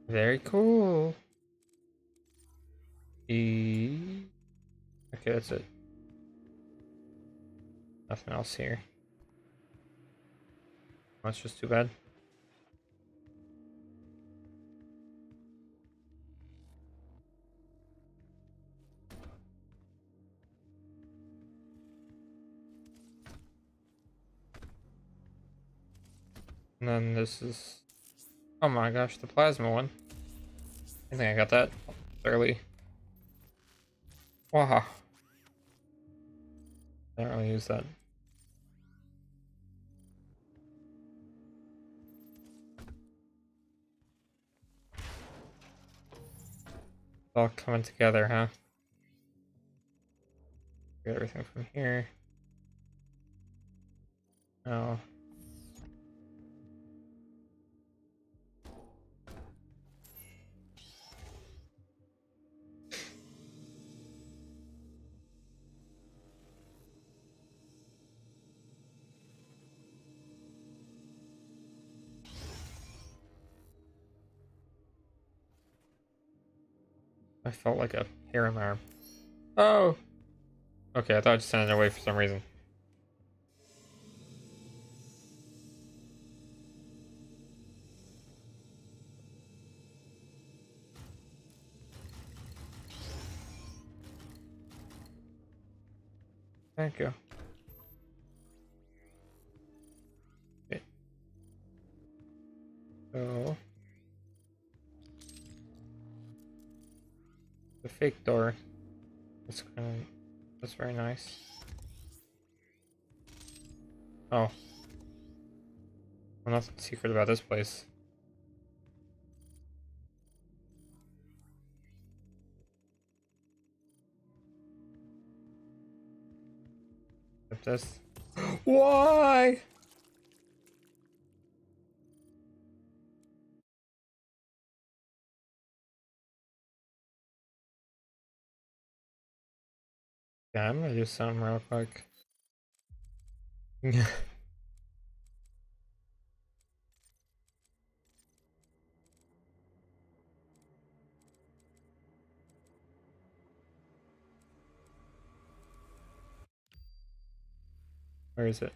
Very cool. E. Okay, that's it. Nothing else here. That's just too bad. And then this is Oh my gosh, the plasma one. I think I got that early. Wow. I don't really use that. all coming together, huh? Get everything from here. Oh. I felt like a hair in my arm. Oh! Okay, I thought I just sent it away for some reason. Thank you. Fake door. That's kind of, that's very nice. Oh. Well, nothing secret about this place. Except this. Why? Yeah, I'm gonna do something real quick. Where is it?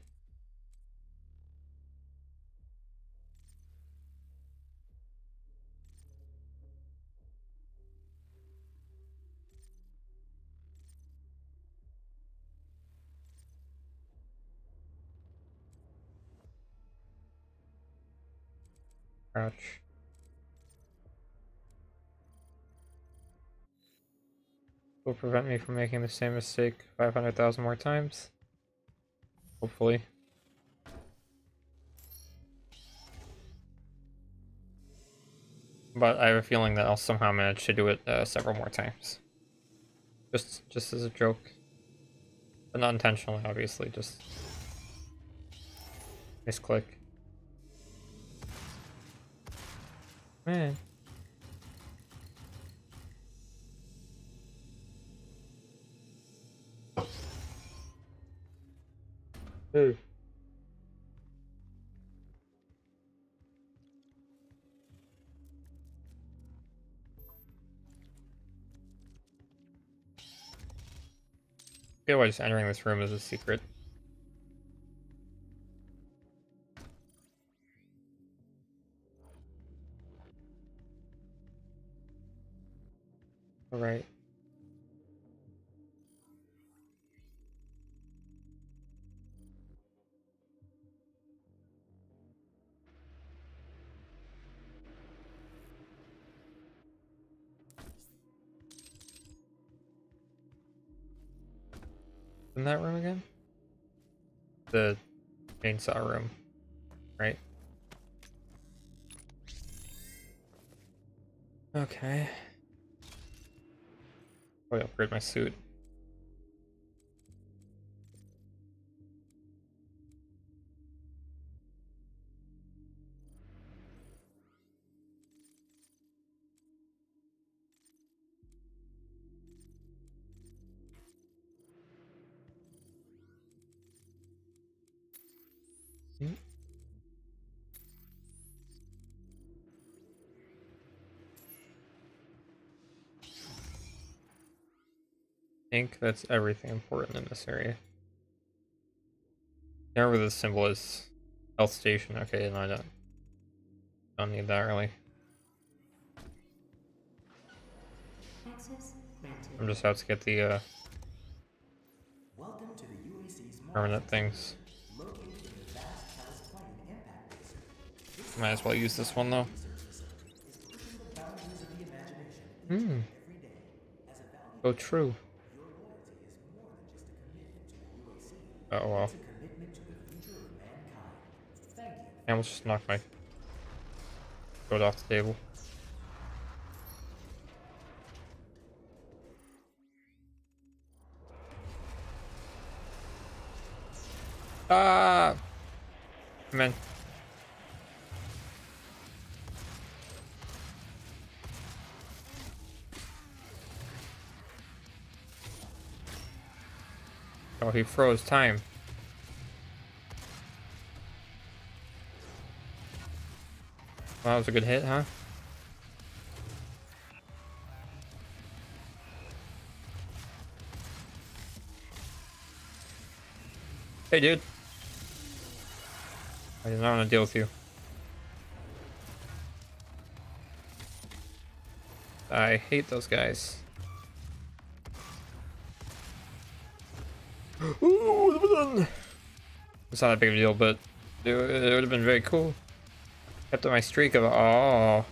Crouch. Will prevent me from making the same mistake 500,000 more times. Hopefully. But I have a feeling that I'll somehow manage to do it uh, several more times. Just, just as a joke. But not intentionally, obviously, just... Misclick. Man. Hey. feel like just entering this room is a secret. Alright. In that room again? The chainsaw room, right? Okay. Probably upgrade my suit. Think that's everything important in this area. Remember the symbol is health station. Okay, no, I don't. Don't need that really. I'm just out to get the uh, Welcome to the UAC's permanent things. located in the vast Hellas Plain impact basin. Might as well use this one though. Is pushing the you. I almost just knocked my foot off the table. Ah, man. Oh, he froze time. Well, that was a good hit, huh? Hey, dude. I did not want to deal with you. I hate those guys. Ooh, it's not that big of a deal, but it, it would have been very cool. Kept up my streak of oh.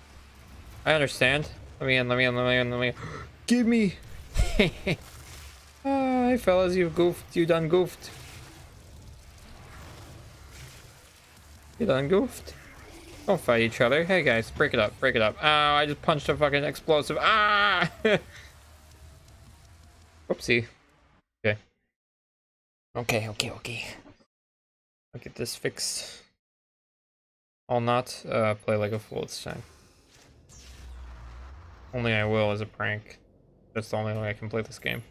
I understand. Let me in, let me in, let me in, let me in. Give me! Hi fellas, you've goofed, you done goofed. You done goofed. Don't fight each other. Hey guys, break it up, break it up. Oh, I just punched a fucking explosive. Ah! Oopsie. Okay. Okay, okay, okay. I'll get this fixed. I'll not uh, play like a fool this time. Only I will as a prank. That's the only way I can play this game.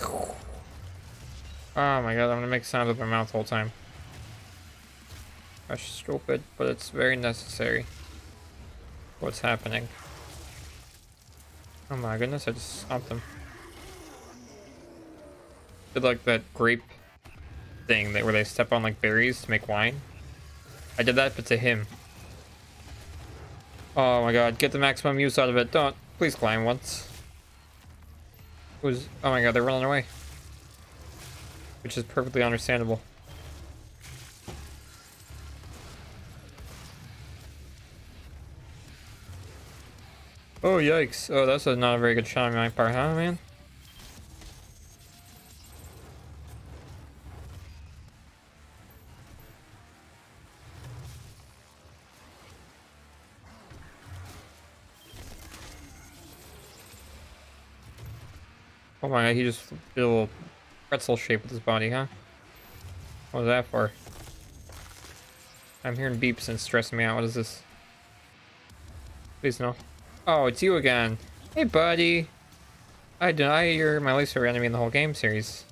Oh my god, I'm gonna make sounds with my mouth the whole time. That's stupid, but it's very necessary. What's happening? Oh my goodness, I just stopped him. Did like that grape thing that where they step on like berries to make wine. I did that, but to him. Oh my god, get the maximum use out of it. Don't. Please climb once. Who's. Oh my god, they're running away. Which is perfectly understandable. Oh, yikes. Oh, that's not a very good shot on my part, huh, man? My god, he just did a little pretzel shape with his body, huh? What was that for? I'm hearing beeps and stressing me out. What is this? Please no. Oh, it's you again. Hey, buddy. I deny you're my least favorite enemy in the whole game series.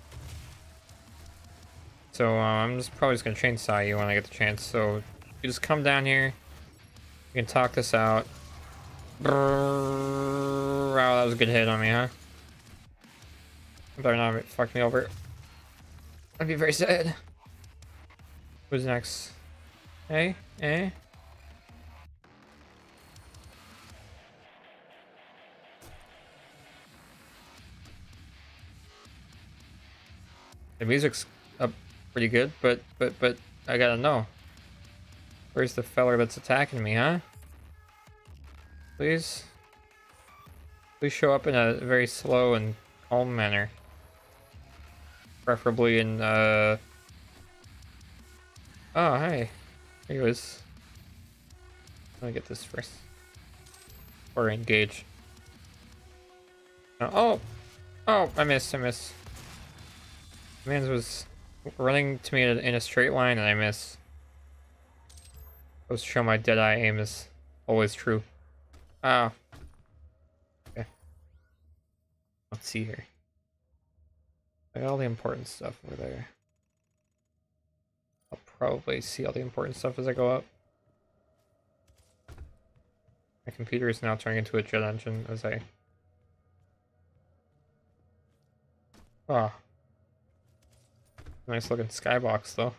So uh, I'm just probably just gonna chainsaw you when I get the chance. So you just come down here. We can talk this out. Brrr, wow, that was a good hit on me, huh? Better not fuck me over. I'd be very sad. Who's next? Hey? Eh? The music's up pretty good, but but but I gotta know. Where's the feller that's attacking me, huh? Please? Please show up in a very slow and calm manner. Preferably in, uh... Oh, hey. Here he is. Let me get this first. Or engage. Uh, oh! Oh, I missed, I missed. Mans was running to me in a straight line and I missed. Goes to show my dead eye aim is always true. Oh. Okay. Let's see here. Like all the important stuff over there. I'll probably see all the important stuff as I go up. My computer is now turning into a jet engine as I... Ah. Nice looking skybox though.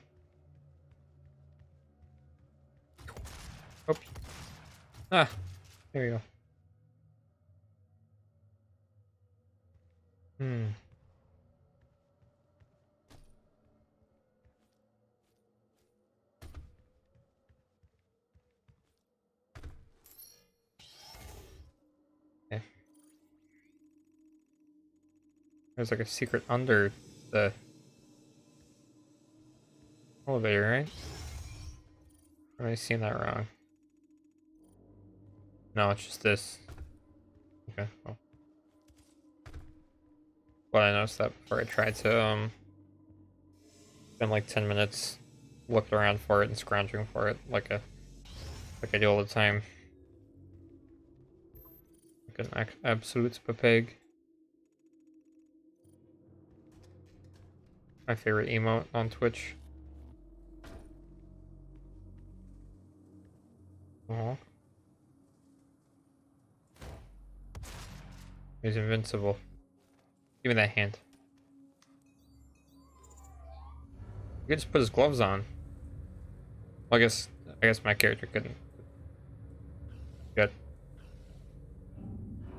Oops. Ah, there you go. Hmm. There's like a secret under the elevator, right? Am I seeing that wrong? No, it's just this. Okay, well. I noticed that before I tried to, um, spend like 10 minutes looking around for it and scrounging for it like a, like I do all the time. Like an absolute pig. My favorite emote on Twitch. Aww. He's invincible. Give me that hand. He could just put his gloves on. Well, I guess I guess my character couldn't. Good.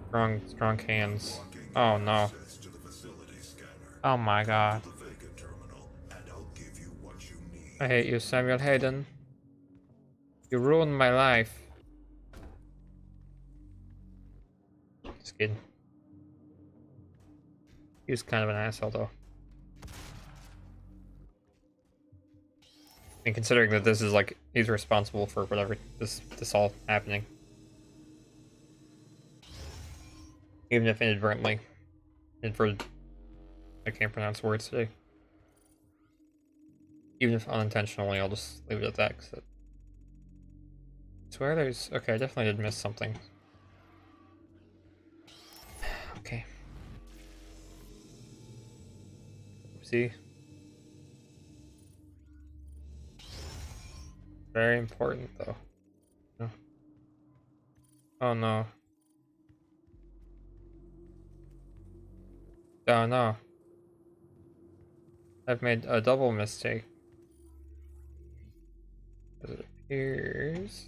Strong strong hands. Oh no. Oh my god. The Vega terminal, and I'll give you what you need. I hate you, Samuel Hayden. You ruined my life. Just kidding. He was kind of an asshole, though. And considering that this is like he's responsible for whatever this this all happening, even if inadvertently. And for I can't pronounce words today. Even if unintentionally, I'll just leave it at that. Cause it... I swear there's okay. I definitely did miss something. Okay. See. Very important though. Oh no. Oh no. I've made a double mistake. It appears.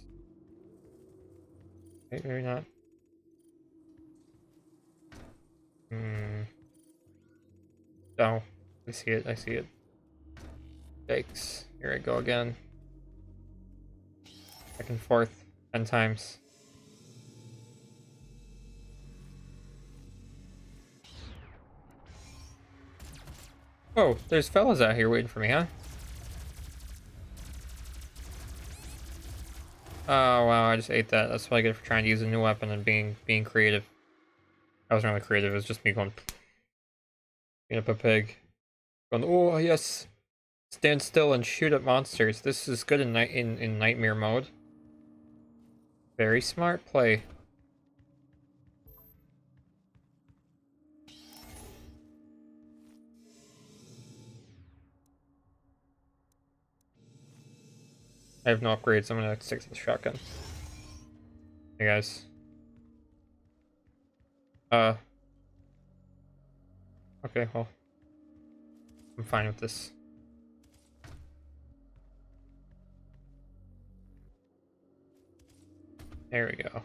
Wait, maybe not. Hmm. Oh, I see it, I see it. Yikes. Here I go again. Back and forth ten times. Oh, there's fellas out here waiting for me, huh? Oh wow, I just ate that. That's what I get for trying to use a new weapon and being being creative. I wasn't really creative, it was just me going being up a pig. Going, oh yes. Stand still and shoot at monsters. This is good in night in, in nightmare mode. Very smart play. I have no upgrades. I'm gonna stick to the shotgun. Hey guys. Uh. Okay, well. I'm fine with this. There we go.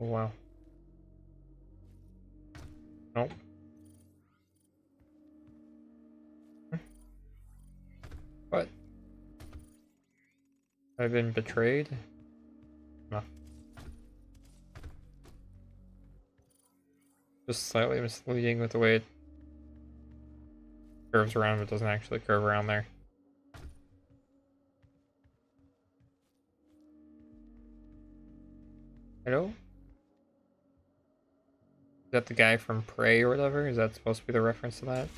Oh, wow. Nope. What? I've been betrayed? No. Just slightly misleading with the way it curves around, but doesn't actually curve around there. Hello? Is that the guy from Prey or whatever? Is that supposed to be the reference to that?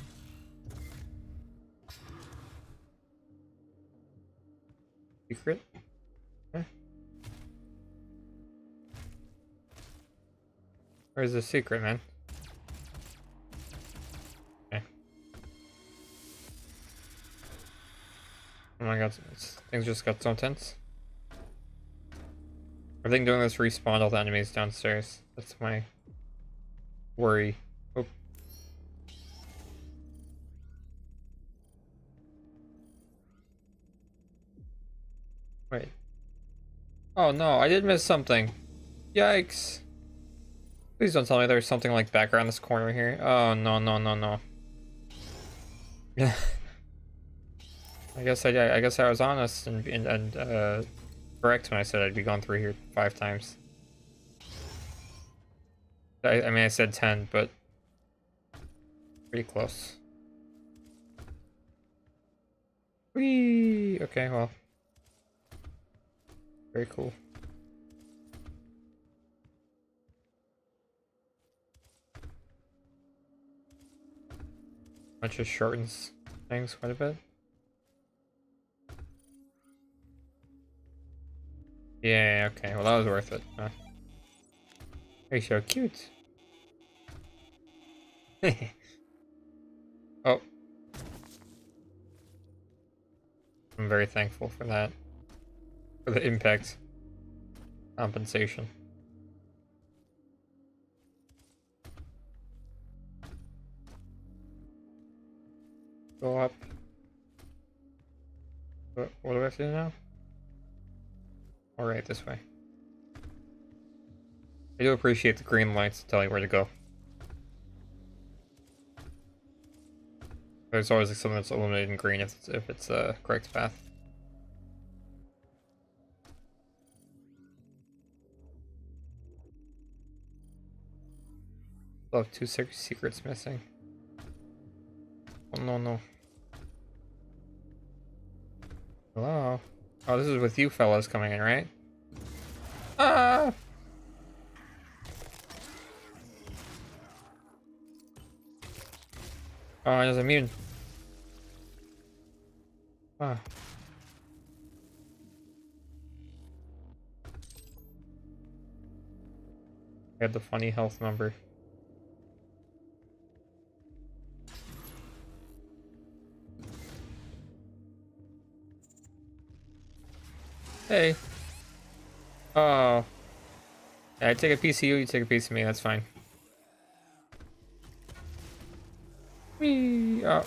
Secret? Huh? Where's the secret, man? Oh my god, things just got so tense. I think doing this respawned all the enemies downstairs. That's my worry. Oh. Wait. Oh no, I did miss something. Yikes. Please don't tell me there's something like back around this corner here. Oh no no no no. Yeah. I guess I I guess I was honest and and, and uh, correct when I said I'd be gone through here five times. I, I mean, I said 10, but pretty close. Whee! Okay, well. Very cool. That just shortens things quite a bit. Yeah, okay, well that was worth it. Huh? You're so cute. oh. I'm very thankful for that. For the impact compensation. Go up. What, what do I have to do now? Alright, this way. I do appreciate the green lights to tell you where to go. There's always like something that's illuminated in green if it's, if it's a correct path. Still have two secrets missing. Oh no no. Hello? Oh, this is with you fellas coming in, right? Ah! Oh, he's immune. Ah. I had the funny health number. Hey. Oh. Yeah, I take a piece of you, you take a piece of me, that's fine. Whee! Oh.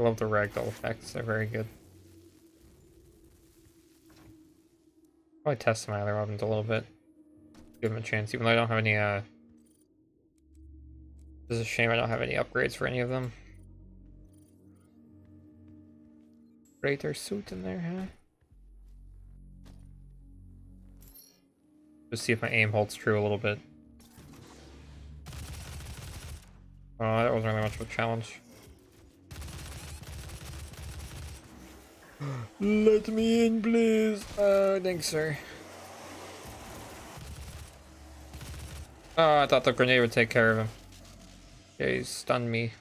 I love the ragdoll effects, they're very good. Probably test my other weapons a little bit. Give them a chance, even though I don't have any, uh... This is a shame I don't have any upgrades for any of them. Praetor suit in there, huh? Just see if my aim holds true a little bit. Oh, that wasn't really much of a challenge. Let me in, please. Uh, thanks, sir. Oh, I thought the grenade would take care of him. Okay, he stunned me.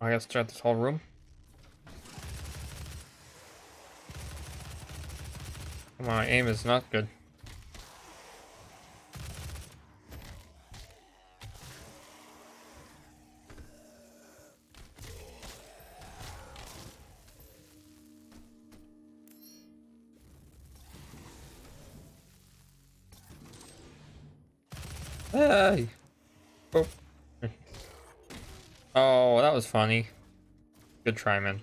I gotta start this whole room. My aim is not good. Funny. Good try, man.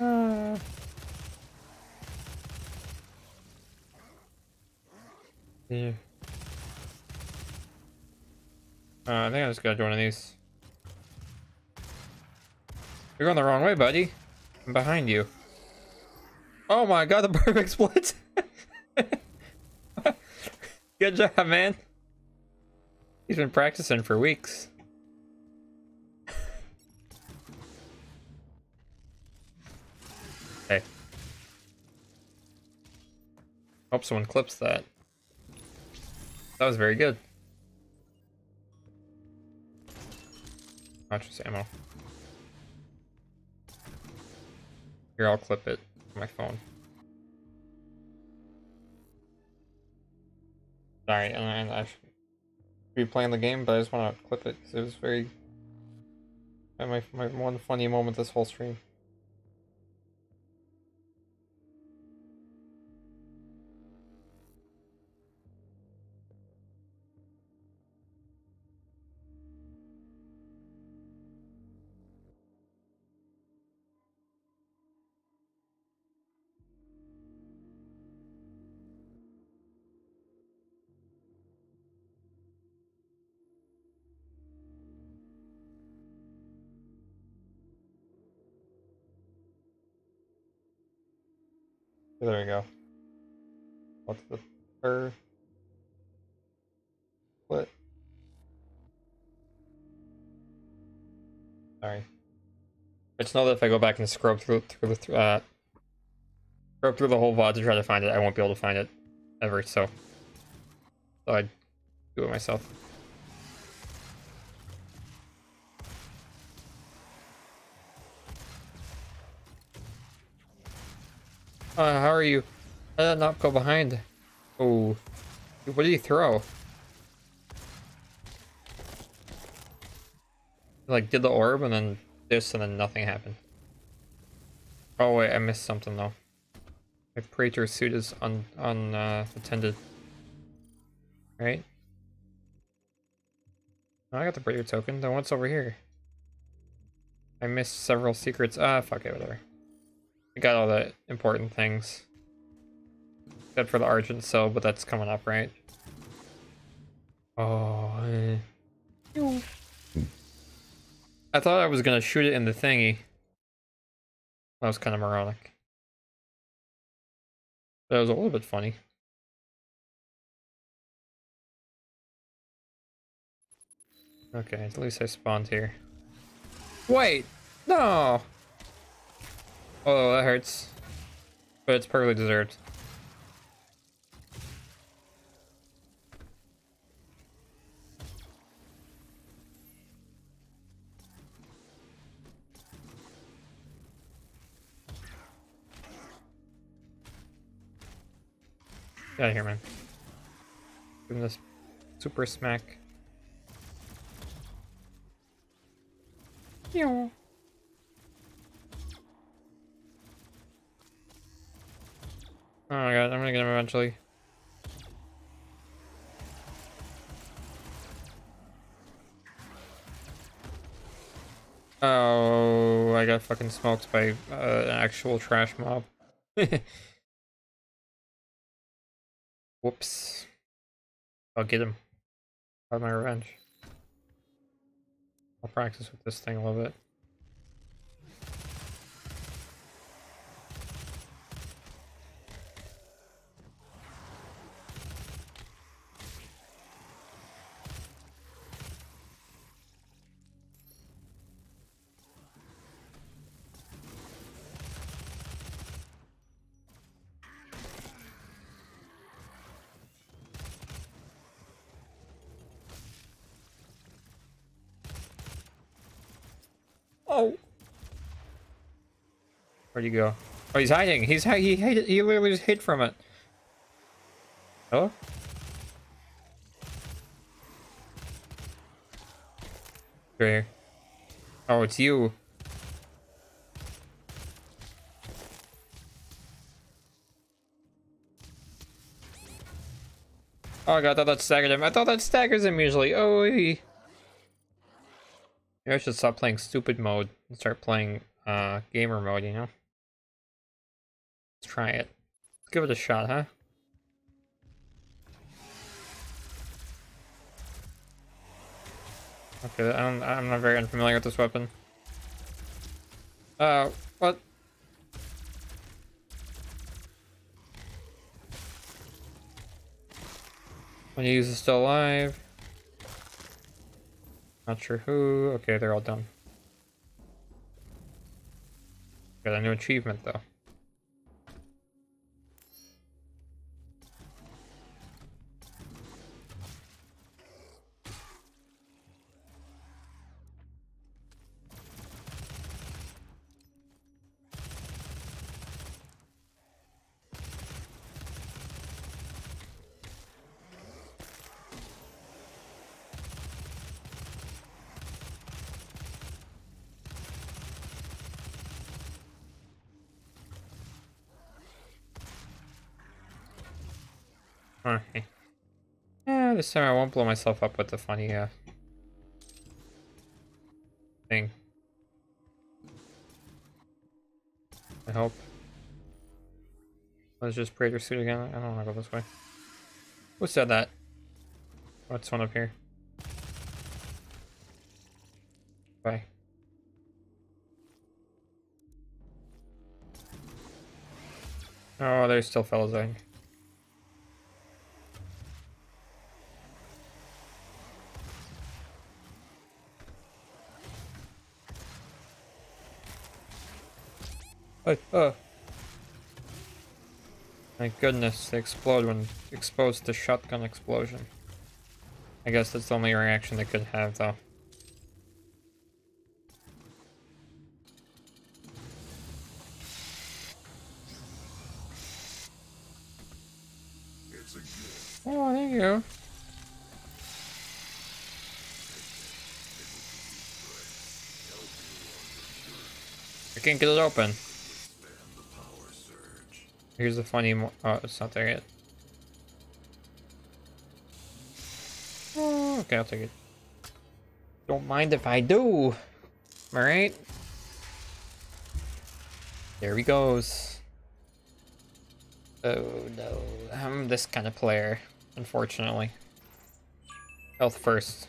Uh. Yeah. Uh, I think I just gotta do one of these. You're going the wrong way, buddy. I'm behind you. Oh my god, the perfect split! Good job, man. He's been practicing for weeks. hey. Hope someone clips that. That was very good. Not just ammo. Here, I'll clip it on my phone. Sorry, I, and I should be playing the game, but I just want to clip it because it was very my my one funny moment this whole stream. We go. What's the third? What? Sorry. I just know that if I go back and scrub through through the uh scrub through the whole VOD to try to find it, I won't be able to find it ever. So, so I do it myself. Uh, how are you? How did that not go behind? Oh. What did he throw? Like, did the orb and then this and then nothing happened. Oh wait, I missed something though. My Praetor suit is un, un uh, attended. Right? Oh, I got the Praetor token, then what's over here? I missed several secrets. Ah, fuck it, whatever. I got all the important things. Except for the Argent Cell, but that's coming up, right? Oh. eh. I thought I was gonna shoot it in the thingy. That was kind of moronic. That was a little bit funny. Okay, at least I spawned here. Wait! No! Oh, that hurts. But it's perfectly deserved. Get out of here, man. Give him this super smack. Meow. Oh my god, I'm gonna get him eventually. Oh, I got fucking smoked by uh, an actual trash mob. Whoops. I'll get him. Have my revenge. I'll practice with this thing a little bit. Where'd he go? Oh, he's hiding. He's he hid he literally just hid from it. Right here. Oh, it's you. Oh god, I thought that staggered him. I thought that staggers him usually. Oh. Maybe I should stop playing stupid mode and start playing uh, gamer mode, you know? Let's try it. Let's give it a shot, huh? Okay, I'm, I'm not very unfamiliar with this weapon. Uh, what? When you use is still alive. Not sure who. Okay, they're all done. Got a new achievement though. Time I won't blow myself up with the funny uh, thing. I hope. Let's just pray Praetor suit again. I don't want to go this way. Who said that? What's one up here? Bye. Oh, there's still fellas, I. Oh, oh. My goodness, they explode when exposed to shotgun explosion. I guess that's the only reaction they could have, though. It's a gift. Oh, there you go. I can't get it open. Here's the funny mo- Oh, it's not there yet. Okay, I'll take it. Don't mind if I do. Alright. There he goes. Oh no, I'm this kind of player, unfortunately. Health first.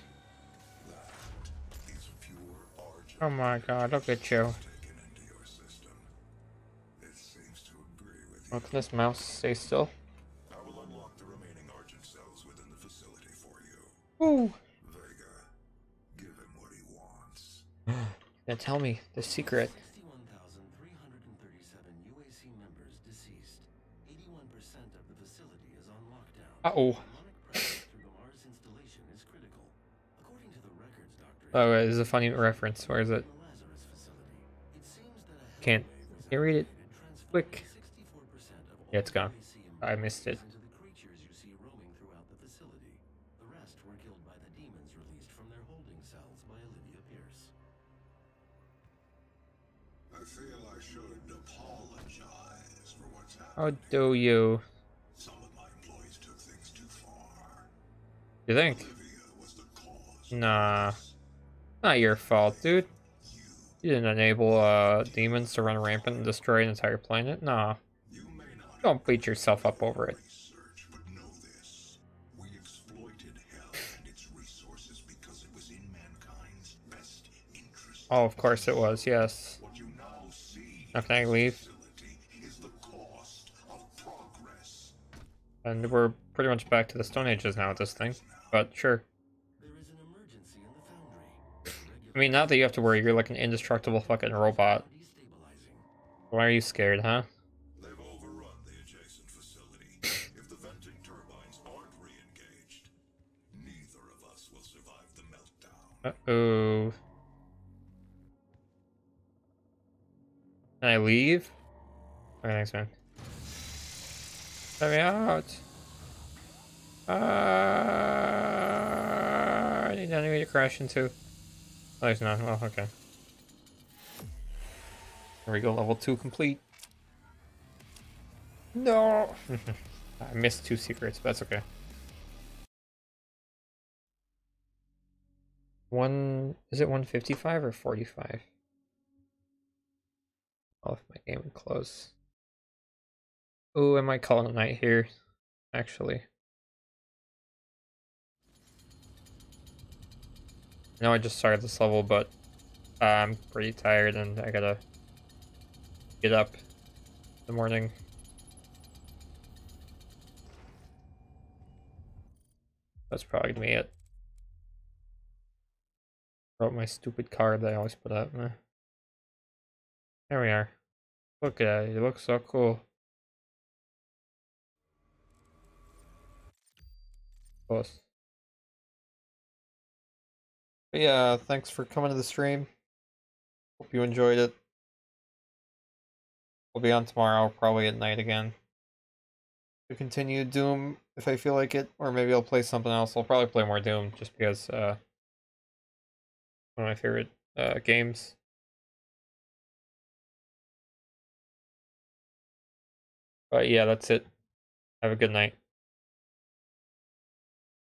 Oh my god, look at you. Agree Oh, can this mouse stay still? I will unlock the remaining argent cells within the facility for you. Ooh. Vega, give him what he wants. Now tell me the secret. 61,337 UAC members deceased. 81% of the facility is on lockdown. Uh oh. Demonic pressure through the Mars installation is critical. According to the records, Dr. Oh, this is a funny reference. Where is it? in the Lazarus facility, it seems that a Can't. Can't read it? Quick. Transformed 64% Yeah, it's all gone. I missed it. the creatures you see roaming throughout the facility. The rest were killed by the demons released from their holding cells by Olivia Pierce. I feel I should apologize for what's How do you? Some of my employees took things too far. You think? Was the cause. Nah. Not your fault, dude. You didn't enable uh demons to run rampant and destroy an entire planet. Nah. Don't beat yourself up over it. Oh, of course it was. Yes. Now can I leave? And we're pretty much back to the Stone Ages now with this thing. But sure. I mean, not that you have to worry. You're like an indestructible fucking robot. Why are you scared, huh? Oh. Can I leave? Okay, thanks, man. Let me out. Uh, I need an enemy to crash into. Oh, there's not. Well, okay. There we go, level 2 complete. No! I missed two secrets, but that's okay. One is it 155 or 45? Oh, if my game close. Oh, am I might call it a night here, actually. I know I just started this level, but uh, I'm pretty tired and I gotta get up in the morning. That's probably gonna be it. Wrote my stupid card that I always put up. There we are. Look at it. It looks so cool. Close. Yeah, thanks for coming to the stream. Hope you enjoyed it. We'll be on tomorrow, probably at night again. To continue Doom if I feel like it, or maybe I'll play something else. I'll probably play more Doom just because uh one of my favorite uh games. But yeah, that's it. Have a good night.